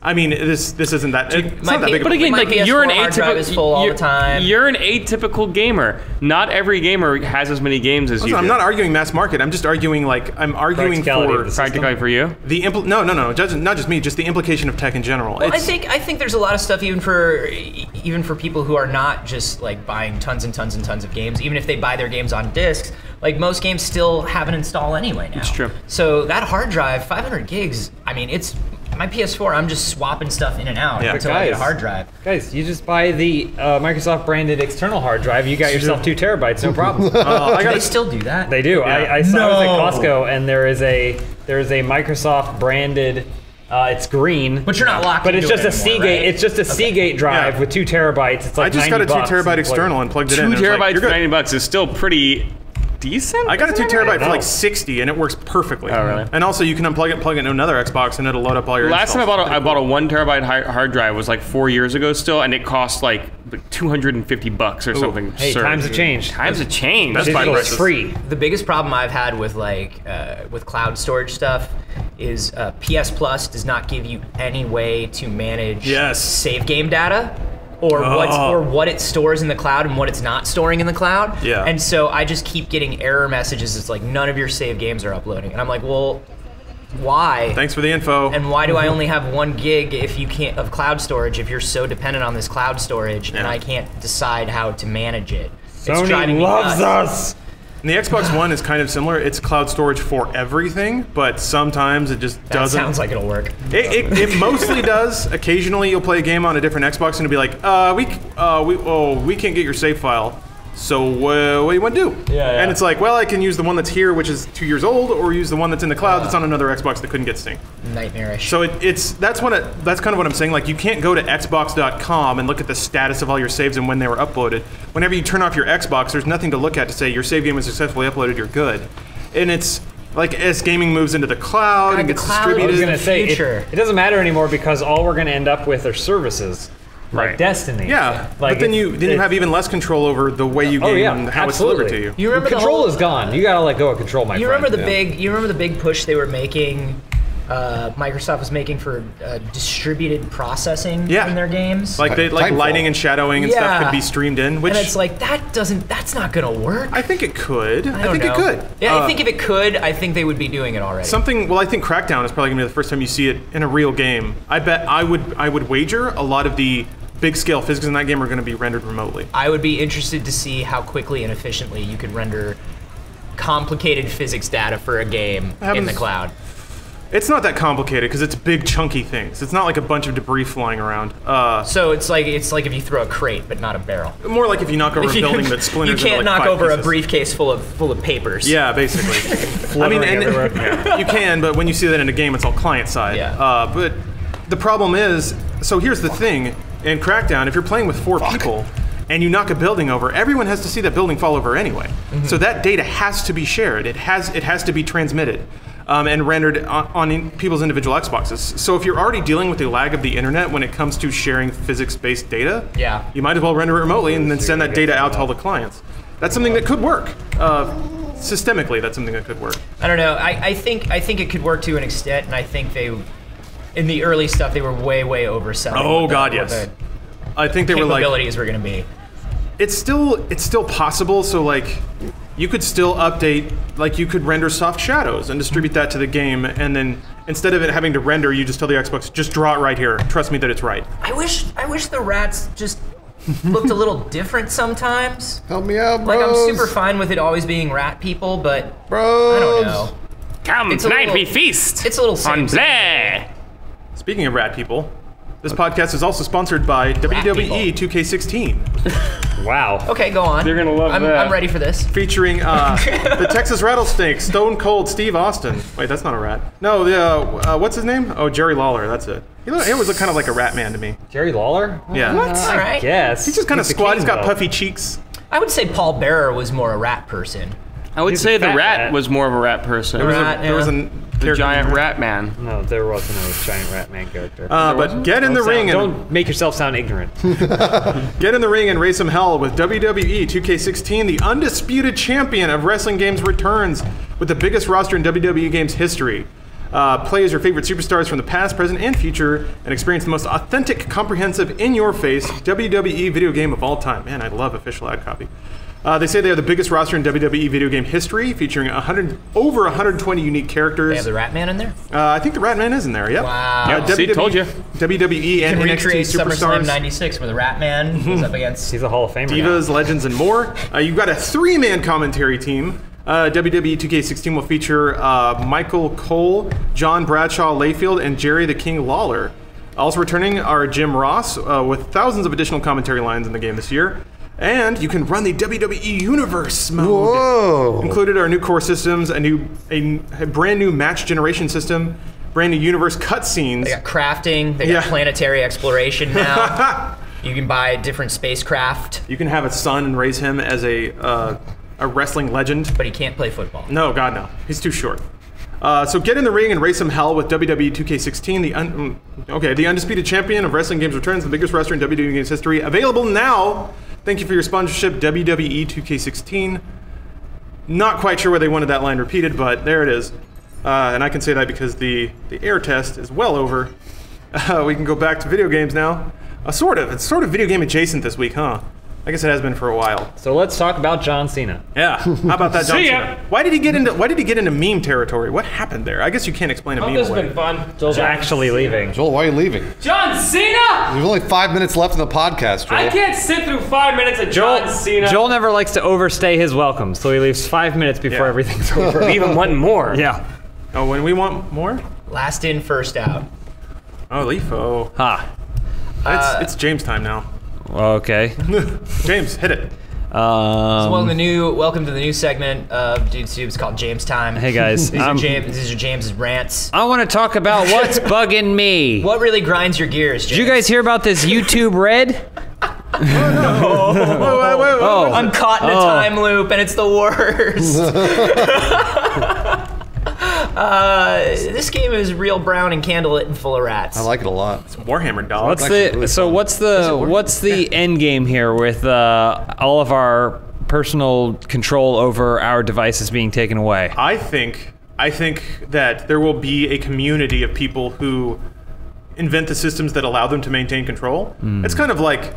I mean, this this isn't that. It's my not that big. But again, like PS4 you're an hard drive atypical. is full all the you're- time. You're an atypical gamer. Not every gamer has as many games as you. I'm do. not arguing mass market. I'm just arguing like I'm arguing for of the system. practically for you. the impl- no no no just, not just me just the implication of tech in general. Well, I think I think there's a lot of stuff even for even for people who are not just like buying tons and tons and tons of games. Even if they buy their games on discs, like most games still have an install anyway now. It's true. So that hard drive, 500 gigs. I mean, it's my PS4. I'm just swapping stuff in and out Yeah. until I get a Guys. hard drive. Guys, you just buy the uh, Microsoft branded external hard drive. You got yourself two terabytes, no problem. uh, I Do they still do that? They do. Yeah. I, I saw I was No. at Costco, and there is a there is a Microsoft branded. Uh, it's green, But you're not locked But it's just it a anymore, Seagate. right? It's just a Seagate drive Yeah. with two terabytes. It's like I just got a two terabyte It's external and plugged it Two in. Two it was like, terabytes you're for good. ninety bucks is still pretty decent. I got a two terabyte for like sixty, and it works perfectly. Oh, really? And also, you can unplug it, plug it into another Xbox, and it'll load up all your. Last time I installs. bought a, I bought a one terabyte hi- hard drive was like four years ago still, and it cost like two hundred and fifty bucks or something. Hey, absurd. times have changed. Times have changed. Best Buy Digital prices. free. the biggest problem I've had with like uh, with cloud storage stuff is uh, PS Plus does not give you any way to manage Yes. save game data or what's Oh. or what it stores in the cloud and what it's not storing in the cloud. Yeah. And so I just keep getting error messages. It's like none of your save games are uploading, and I'm like, well, why? Thanks for the info. And why do I only have one gig if you can't of cloud storage if you're so dependent on this cloud storage and I can't decide how to manage it? It's Sony loves us. And the Xbox One is kind of similar. It's cloud storage for everything, but sometimes it just That doesn't. sounds like it'll work. It, it, it mostly does. Occasionally, you'll play a game on a different Xbox and it'll be like, uh, we, uh, we, oh, we can't get your save file. So uh, what do you want to do? Yeah, yeah. And it's like, well, I can use the one that's here, which is two years old, or use the one that's in the cloud that's on another Xbox that couldn't get sync. Nightmarish. So it, it's that's what it, that's kind of what I'm saying. Like you can't go to Xbox.com and look at the status of all your saves and when they were uploaded. Whenever you turn off your Xbox, there's nothing to look at to say your save game was successfully uploaded. You're good. And it's like as gaming moves into the cloud God, and the gets cloud I was distributed. gonna say it, it doesn't matter anymore because all we're gonna end up with are services, like Right. Destiny. Yeah, Like but then you then you have even less control over the way you Oh game yeah, and how absolutely. it's delivered to you. You remember control whole- is gone. You gotta let go of control, my You friend. remember the Yeah. big? You remember the big push they were making? Uh, Microsoft was making for uh, distributed processing Yeah. in their games. Like they, like Titanfall. lighting and shadowing and stuff could be streamed in, which and it's like that doesn't. That's not gonna work. I think it could. I, don't think know. it could. Yeah, Uh, I think if it could, I think they would be doing it already. Something well, I think Crackdown is probably gonna be the first time you see it in a real game. I bet I would I would wager a lot of the big scale physics in that game are gonna be rendered remotely. I would be interested to see how quickly and efficiently you could render complicated physics data for a game in the cloud. It's not that complicated because it's big chunky things. It's not like a bunch of debris flying around. Uh, So it's like it's like if you throw a crate but not a barrel. more like if you knock over a building that splinters. You can't like, knock five over a briefcase full of full of papers. Yeah, basically. I mean, and everywhere. you can, but when you see that in a game, it's all client side. Yeah. Uh, but the problem is, so here's the thing: in Crackdown, if you're playing with four people and you knock a building over, everyone has to see that building fall over anyway. Mm-hmm. So that data has to be shared. It has it has to be transmitted. Um, and rendered on, on in people's individual Xboxes. So if you're already dealing with the lag of the internet when it comes to sharing physics-based data, Yeah. you might as well render it remotely and then send that data out to all the clients. That's something that could work. Uh, systemically, that's something that could work. I don't know. I, I think I think it could work to an extent, and I think they, in the early stuff, they were way way overselling. Oh what the- God, yes. I think they were like, capabilities were going to be. it's still it's still possible. So like, you could still update, like you could render soft shadows and distribute that to the game, and then instead of it having to render, you just tell the Xbox, just draw it right here. Trust me that it's right. I wish I wish the rats just looked a little different sometimes. Help me out, Like I'm super fine with it always being rat people, but Bros. I don't know. Come, It's tonight little- we feast. It's a little on same. Blair. Speaking of rat people, this podcast is also sponsored by WWE 2K16. Wow. Okay, go on. You're gonna love I'm, that. I'm ready for this. featuring uh, the Texas Rattlesnake, Stone Cold Steve Austin. Wait, that's not a rat. No, the uh, uh, what's his name? Oh, Jerry Lawler. That's it. He, look, he always looked kind of like a rat man to me. Jerry Lawler? Yeah. What? All right. Yes. He's just kind of the squat. He's king, got though. puffy cheeks. I would say Paul Bearer was more a rat person. I would He's say the rat, rat. was more of a rat person. There was, Rat, a, there was a the giant rat man. No, there wasn't a giant rat man character. Uh, but get in the Don't ring sound- and don't make yourself sound ignorant. get in the ring and raise some hell with WWE 2K16. The undisputed champion of wrestling games returns with the biggest roster in WWE games history. Uh, play as your favorite superstars from the past, present, and future, and experience the most authentic, comprehensive, in-your-face WWE video game of all time. Man, I love official ad copy. Uh, they say they are the biggest roster in WWE video game history, featuring 100 over 120 unique characters. They have the rat man in there. Uh, I think the Ratman is in there. Yep. Wow. Uh, Yep, see, told ya. WWE and Can NXT recreate SummerSlam superstars, '96 where the rat man goes up against. He's a Hall of Famer. now. divas, legends, and more. Uh, you've got a three-man commentary team. Uh, WWE 2K16 will feature uh, Michael Cole, John Bradshaw Layfield, and Jerry the King Lawler. Also returning are Jim Ross uh, with thousands of additional commentary lines in the game this year. And you can run the WWE Universe mode. Whoa. Included are new core systems, a new, a, a brand new match generation system, brand new universe cutscenes. They got crafting. They got Yeah. planetary exploration now. you can buy different spacecraft, You can have a son and raise him as a uh, a wrestling legend. but he can't play football. No, God, no. He's too short. Uh, so get in the ring and raise some hell with WWE 2K16. The un- mm, okay, the undisputed champion of wrestling games returns, the biggest wrestler in WWE games history. Available now. Thank you for your sponsorship, WWE 2K16. Not quite sure where they wanted that line repeated, but there it is. Uh, and I can say that because the the air test is well over. Uh, we can go back to video games now. Uh, sort of. It's sort of video game adjacent this week, huh? I guess it has been for a while. So let's talk about John Cena. Yeah. How about that, John See ya. Cena? Why did he get into Why did he get into meme territory? What happened there? I guess you can't explain a Oh, meme this has away. been fun. Joel's actually leaving. Joel, why are you leaving? John Cena! There's only five minutes left in the podcast, Joel. I can't sit through five minutes of John Cena. Joel never likes to overstay his welcome, so he leaves five minutes before Yeah. everything's over. Leave him wanting more. yeah. Oh, when we want more? Last in, first out. Oh, LIFO. Ha. Uh, It's, it's James time now. Okay. James, hit it. Um, Well, the new welcome to the new segment of Dude Soup. It's called James Time. Hey, guys, these um, are James. These are James's rants. I want to talk about what's bugging me. What really grinds your gears, James? Did you guys hear about this YouTube Red? Wait, wait, wait, wait. Oh. I'm caught in a Oh. time loop, and it's the worst. uh, this game is real brown and candlelit and full of rats. I like it a lot. It's Warhammer dog. What's the really so fun. what's the what's the end game here with uh, all of our personal control over our devices being taken away? I think I think that there will be a community of people who invent the systems that allow them to maintain control. It's kind of like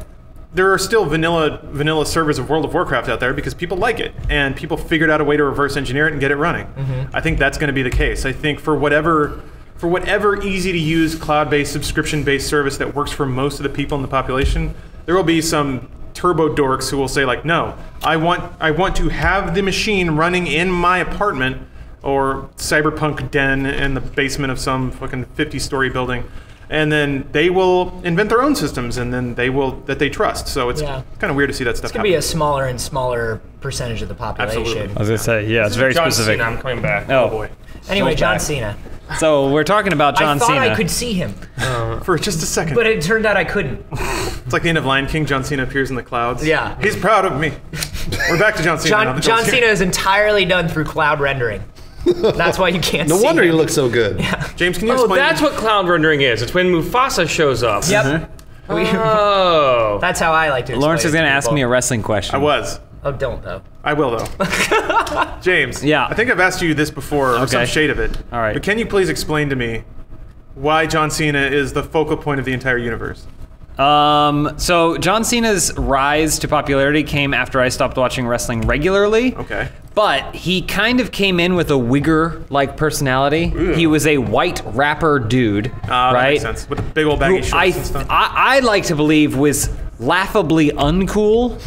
there are still vanilla vanilla servers of World of Warcraft out there because people like it and people figured out a way to reverse engineer it and get it running. Mm-hmm. I think that's going to be the case. I think for whatever for whatever easy to use cloud-based subscription-based service that works for most of the people in the population, there will be some turbo dorks who will say like, "No, I want I want to have the machine running in my apartment or cyberpunk den in the basement of some fucking 50 story building. And then they will invent their own systems, and then they will that they trust. So it's Yeah. kind of weird to see that stuff. It's gonna be a smaller and smaller percentage of the population. Absolutely. I was gonna say, yeah, it's very John specific. Cena, I'm coming back. Oh, oh boy, Anyway, Joel's John back. Cena. So we're talking about John I thought Cena. I could see him, for just a second. but it turned out I couldn't. it's like the end of Lion King. John Cena appears in the clouds. Yeah. he's proud of me. We're back to John Cena. now John John Joel's. Cena is entirely done through cloud rendering. That's why you can't see. No see wonder him. he looks so good. Yeah. James, can you Oh, explain? that's what cloud rendering is. It's when Mufasa shows up. Yep. We- Oh. That's how I like to. Lawrence is gonna ask me a wrestling question. I was. Oh, don't though. I will though. James. Yeah. I think I've asked you this before, or some Okay. shade of it. All right. But can you please explain to me why John Cena is the focal point of the entire universe? Um, so John Cena's rise to popularity came after I stopped watching wrestling regularly. Okay. But he kind of came in with a wigger-like personality. He was a white rapper dude, that right? makes sense. With the big old baggy Who shorts I, and stuff. I I like to believe was laughably uncool,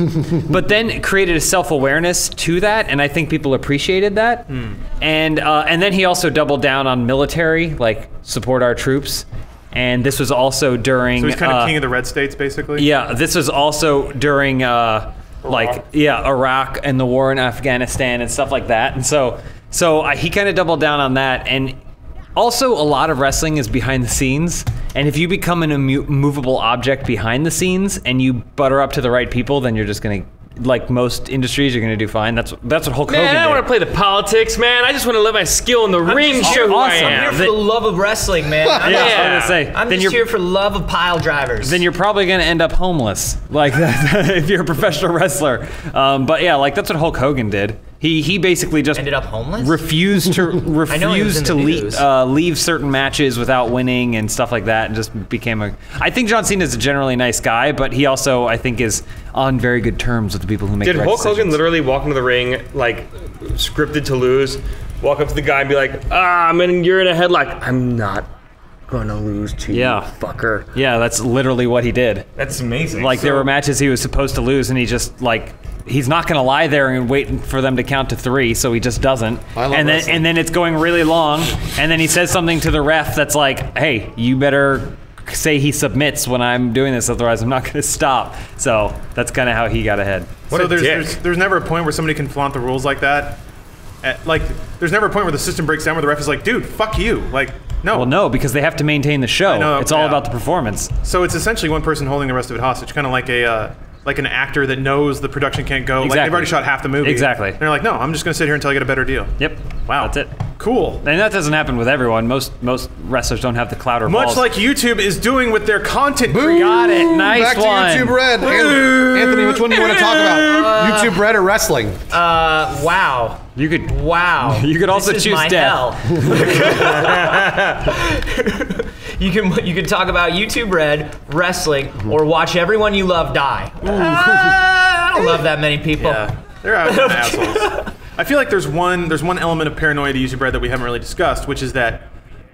but then created a self-awareness to that, and I think people appreciated that. Hmm. And uh, and then he also doubled down on military, like support our troops. And this was also during. so he's kind of uh, king of the red states, basically. yeah, this was also during uh, like yeah Iraq and the war in Afghanistan and stuff like that. And so so uh, he kind of doubled down on that. And also a lot of wrestling is behind the scenes. And if you become an immovable object behind the scenes and you butter up to the right people, then you're just gonna like most industries, you're gonna do fine. That's that's what Hulk Man, Hogan I don't want to play the politics, man. I just want to let my skill in the ring show here- who I awesome. I'm here for the love of wrestling, man. I'm yeah, just, I was say, I'm then just you're here for love of pile drivers. then you're probably going to end up homeless, like if you're a professional wrestler. Um, but yeah, like that's what Hulk Hogan did. He he basically just ended up homeless. refused to I know he was refused to the le- uh, leave certain matches without winning and stuff like that, and just became a. I think John Cena is a generally nice guy, but he also I think is on very good terms with the people who make. Did the right Hulk Hogan decisions. literally walk into the ring like scripted to lose, walk up to the guy and be like, "Ah, I'm in, you're in a headlock. I'm not gonna lose to Yeah. you, fucker." Yeah, that's literally what he did. That's amazing. Like there were matches he was supposed to lose, and he just like he's not going to lie there and wait for them to count to three, so he just doesn't. I love and then wrestling. and then it's going really long, and then he says something to the ref that's like, "Hey, you better." Say he submits when I'm doing this, otherwise I'm not going to stop. So that's kind of how he got ahead. What so there's, there's there's never a point where somebody can flaunt the rules like that. At, like there's never a point where the system breaks down where the ref is like, dude, fuck you. Like no. Well, no, because they have to maintain the show. know, it's all yeah. about the performance. So it's essentially one person holding the rest of it hostage, kind of like a uh, like an actor that knows the production can't go. Like they've already shot half the movie. Exactly. And they're like, no, I'm just gonna sit here until I get a better deal. Yep. Wow. That's it. Cool. And that doesn't happen with everyone. Most most wrestlers don't have the clout or Much balls. like YouTube is doing with their content. Boom. Got it. Nice Back one. to YouTube Red. An- Anthony, which one do you want to talk about? YouTube Red or wrestling? uh, wow, you could wow. You could also This is choose my death. you can you can talk about YouTube Red, wrestling, or watch everyone you love die. Ah, I don't love that many people. Yeah, they're out assholes. I feel like there's one there's one element of paranoia to YouTube Red that we haven't really discussed, which is that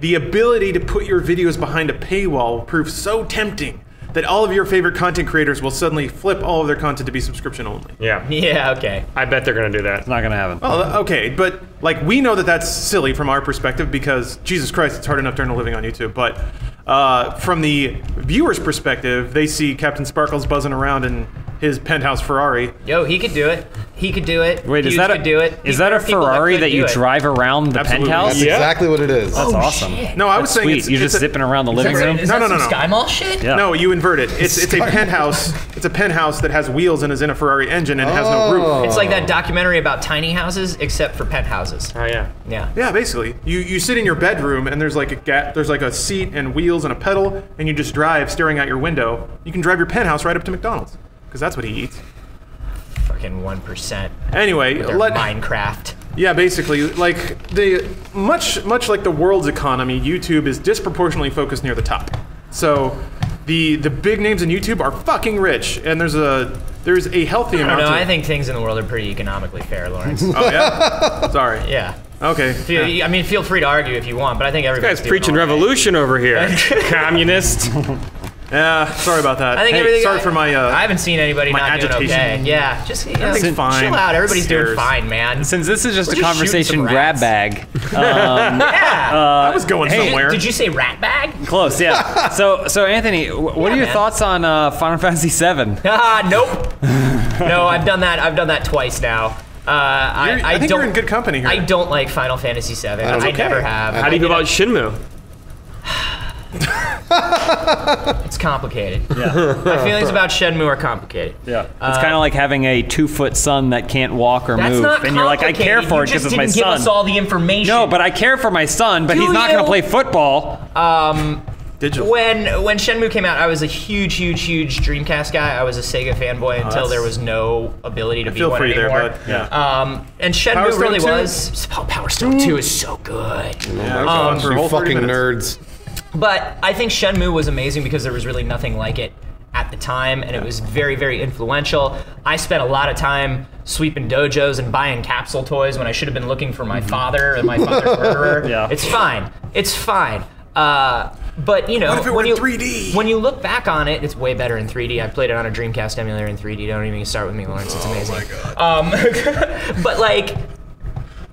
the ability to put your videos behind a paywall will prove so tempting that all of your favorite content creators will suddenly flip all of their content to be subscription only. yeah, Yeah. Okay. I bet they're gonna do that. It's not going to happen. Oh, okay, but like we know that that's silly from our perspective because Jesus Christ, it's hard enough to earn a living on YouTube. But uh, from the viewer's perspective, they see CaptainSparklez buzzing around in his penthouse Ferrari. Yo, he could do it. He could do it. Wait, is that a, could do it. is He- that a there are people Ferrari could that, you it. drive around the Absolutely. penthouse? That's Yeah. exactly what it is. That's Oh, awesome. shit. No, I was saying Sweet. it's, You're it's just a- zipping around the living Is room. that No, no, no, no. Sky Mall shit? Yeah. No, you invert it. It's it's a penthouse. It's a penthouse that has wheels and is in a Ferrari engine and has no roof. Oh. It's like that documentary about tiny houses, except for penthouses. Oh yeah. Yeah. Yeah, basically, you you sit in your bedroom and there's like a ga- there's like a seat and wheels and a pedal, and you just drive staring out your window. You can drive your penthouse right up to McDonald's because that's what he eats. Fucking one percent. Anyway, let Minecraft. yeah, basically, like the much much like the world's economy, YouTube is disproportionately focused near the top. So. The, the big names in YouTube are fucking rich, and there's a there's a healthy amount. know. of, I think things in the world are pretty economically fair, Lawrence. Oh yeah, sorry. yeah. Okay. Feel- yeah. I mean, feel free to argue if you want, but I think everybody's Guy's preaching revolution over here, communist. Yeah, sorry about that. I think Hey, everything. Sorry I, for my. Uh, I haven't seen anybody my not doing okay. agitation. Yeah, just you know, Everything's fine. chill out. Everybody's doing fine, man. Since this is just We're a just conversation shooting grab bag, um, yeah. I was going hey, somewhere. Did you say rat bag? close, yeah. So, so Anthony, what Yeah, are your man. thoughts on uh, Final Fantasy VII? Ah, nope. no, I've done that. I've done that twice now. Uh, I, I, I think don't, you're in good company here. I don't like Final Fantasy VII. That's I okay. never have. How How do you feel about Shenmue? It's complicated. Yeah. My feelings about Shenmue are complicated. Yeah, it's kind of like having a two-foot son that can't walk or Uh, That's move, not and you're like, I care for it because it's my didn't give son. us all the information. no, but I care for my son, but Do he's not going to play football. Digital. when when Shenmue came out, I was a huge, huge, huge Dreamcast guy. I was a Sega fanboy until there was no ability to be feel one for you there, anymore. bud. Yeah. Um, and Shenmue really 2? was. Oh, Power Stone 2 is so good. Yeah, Um, I for You fucking nerds. But I think Shenmue was amazing because there was really nothing like it at the time, and it was very, very influential. I spent a lot of time sweeping dojos and buying capsule toys when I should have been looking for my father and my father's murderer. Yeah. It's fine. It's fine. Uh, but you know, What if it when were you 3D? when you look back on it, it's way better in 3D. I played it on a Dreamcast emulator in 3D. Don't even start with me, Lawrence. It's amazing. Oh my Um, but like,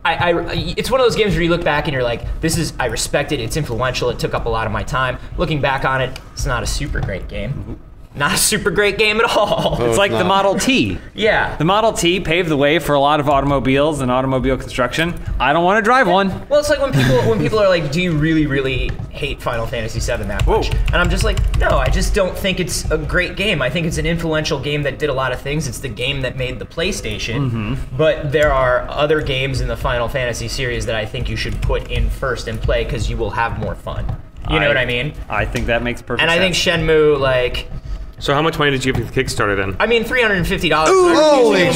I, I, it's one of those games where you look back and you're like, this is, I respect it. It's influential. It took up a lot of my time. Looking back on it, it's not a super great game. Not a super great game at all. Oh, it's like the. Model T. yeah. The Model T paved the way for a lot of automobiles and automobile construction. I don't want to drive one. Well, it's like when people when people are like, "Do you really, really hate Final Fantasy VII that much?" Whoa. And I'm just like, "No, I just don't think it's a great game. I think it's an influential game that did a lot of things. It's the game that made the PlayStation. Mm-hmm. But there are other games in the Final Fantasy series that I think you should put in first and play because you will have more fun. You know what I mean? I think that makes perfect And I think. Shenmue, like, So how much money did you give for Kickstarter then? I mean, three hundred and fifty dollars. Holy shit!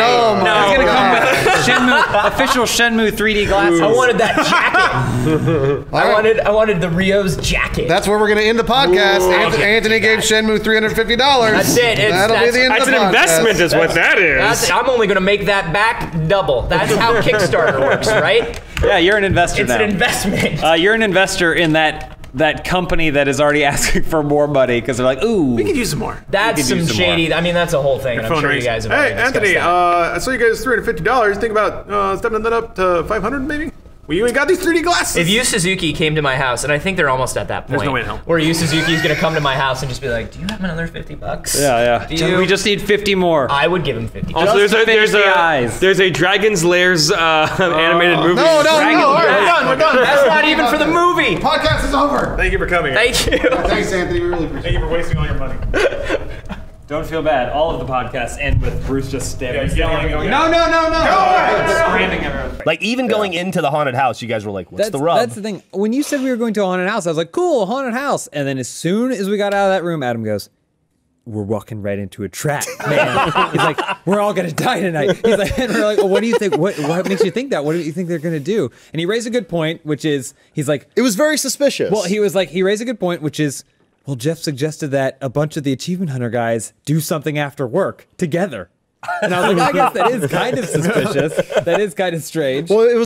Oh my No. It's gonna come with Shenmue, official Shenmue 3D glasses. I wanted that jacket. I wanted I wanted the Ryo's jacket. That's where we're gonna end the podcast. Anthony, Okay. Anthony gave Shenmue three hundred fifty dollars. That's it. It's- That'll that's- be the end That's of an the podcast. investment, is what that is. That's, I'm only going to make that back double. That's how Kickstarter works, right? Yeah, you're an investor It's now. an investment. uh, you're an investor in that that company that is already asking for more money because they're like, ooh. We could use some more. that's could some use some more. shady. I mean, that's a whole thing. And I'm sure rings. you guys have Hey, already discussed Anthony, that. uh, I saw you guys three hundred fifty dollars. Think about uh, stepping that up to five hundred, maybe. Well, you ain't got these 3D glasses. if Yu Suzuki came to my house, and I think they're almost at that point, There's no way in hell. where Yu Suzuki is going to come to my house and just be like, "Do you have another fifty bucks?" yeah, yeah. Do you- we just need 50 more. I would give him fifty. Also, there's a there's the a eyes. there's a Dragon's Lairs uh, animated movie. No, no, Dragon- no! all right, we're done. We're done. That's not even for the movie. Podcast is over. Thank you for coming. Thank you. Thanks, Anthony. We really appreciate it. Thank you for wasting all your money. Don't feel bad. All of the podcasts end with Bruce just staring. yelling, going, No, no, no, no! Screaming everyone. Like even going into the haunted house, you guys were like, "What's That's the rub?" that's the thing. When you said we were going to a haunted house, I was like, cool, a haunted house. And then as soon as we got out of that room, Adam goes, we're walking right into a trap, man. He's like, we're all gonna die tonight. He's like, and we're like, well, what do you think? What what makes you think that? What do you think they're gonna do? And he raised a good point, which is, he's like, It was very suspicious. well, he was like, he raised a good point, which is, well, Jeff suggested that a bunch of the achievement hunter guys do something after work together. And I was like, I guess that is kind of suspicious. That is kind of strange. well, it was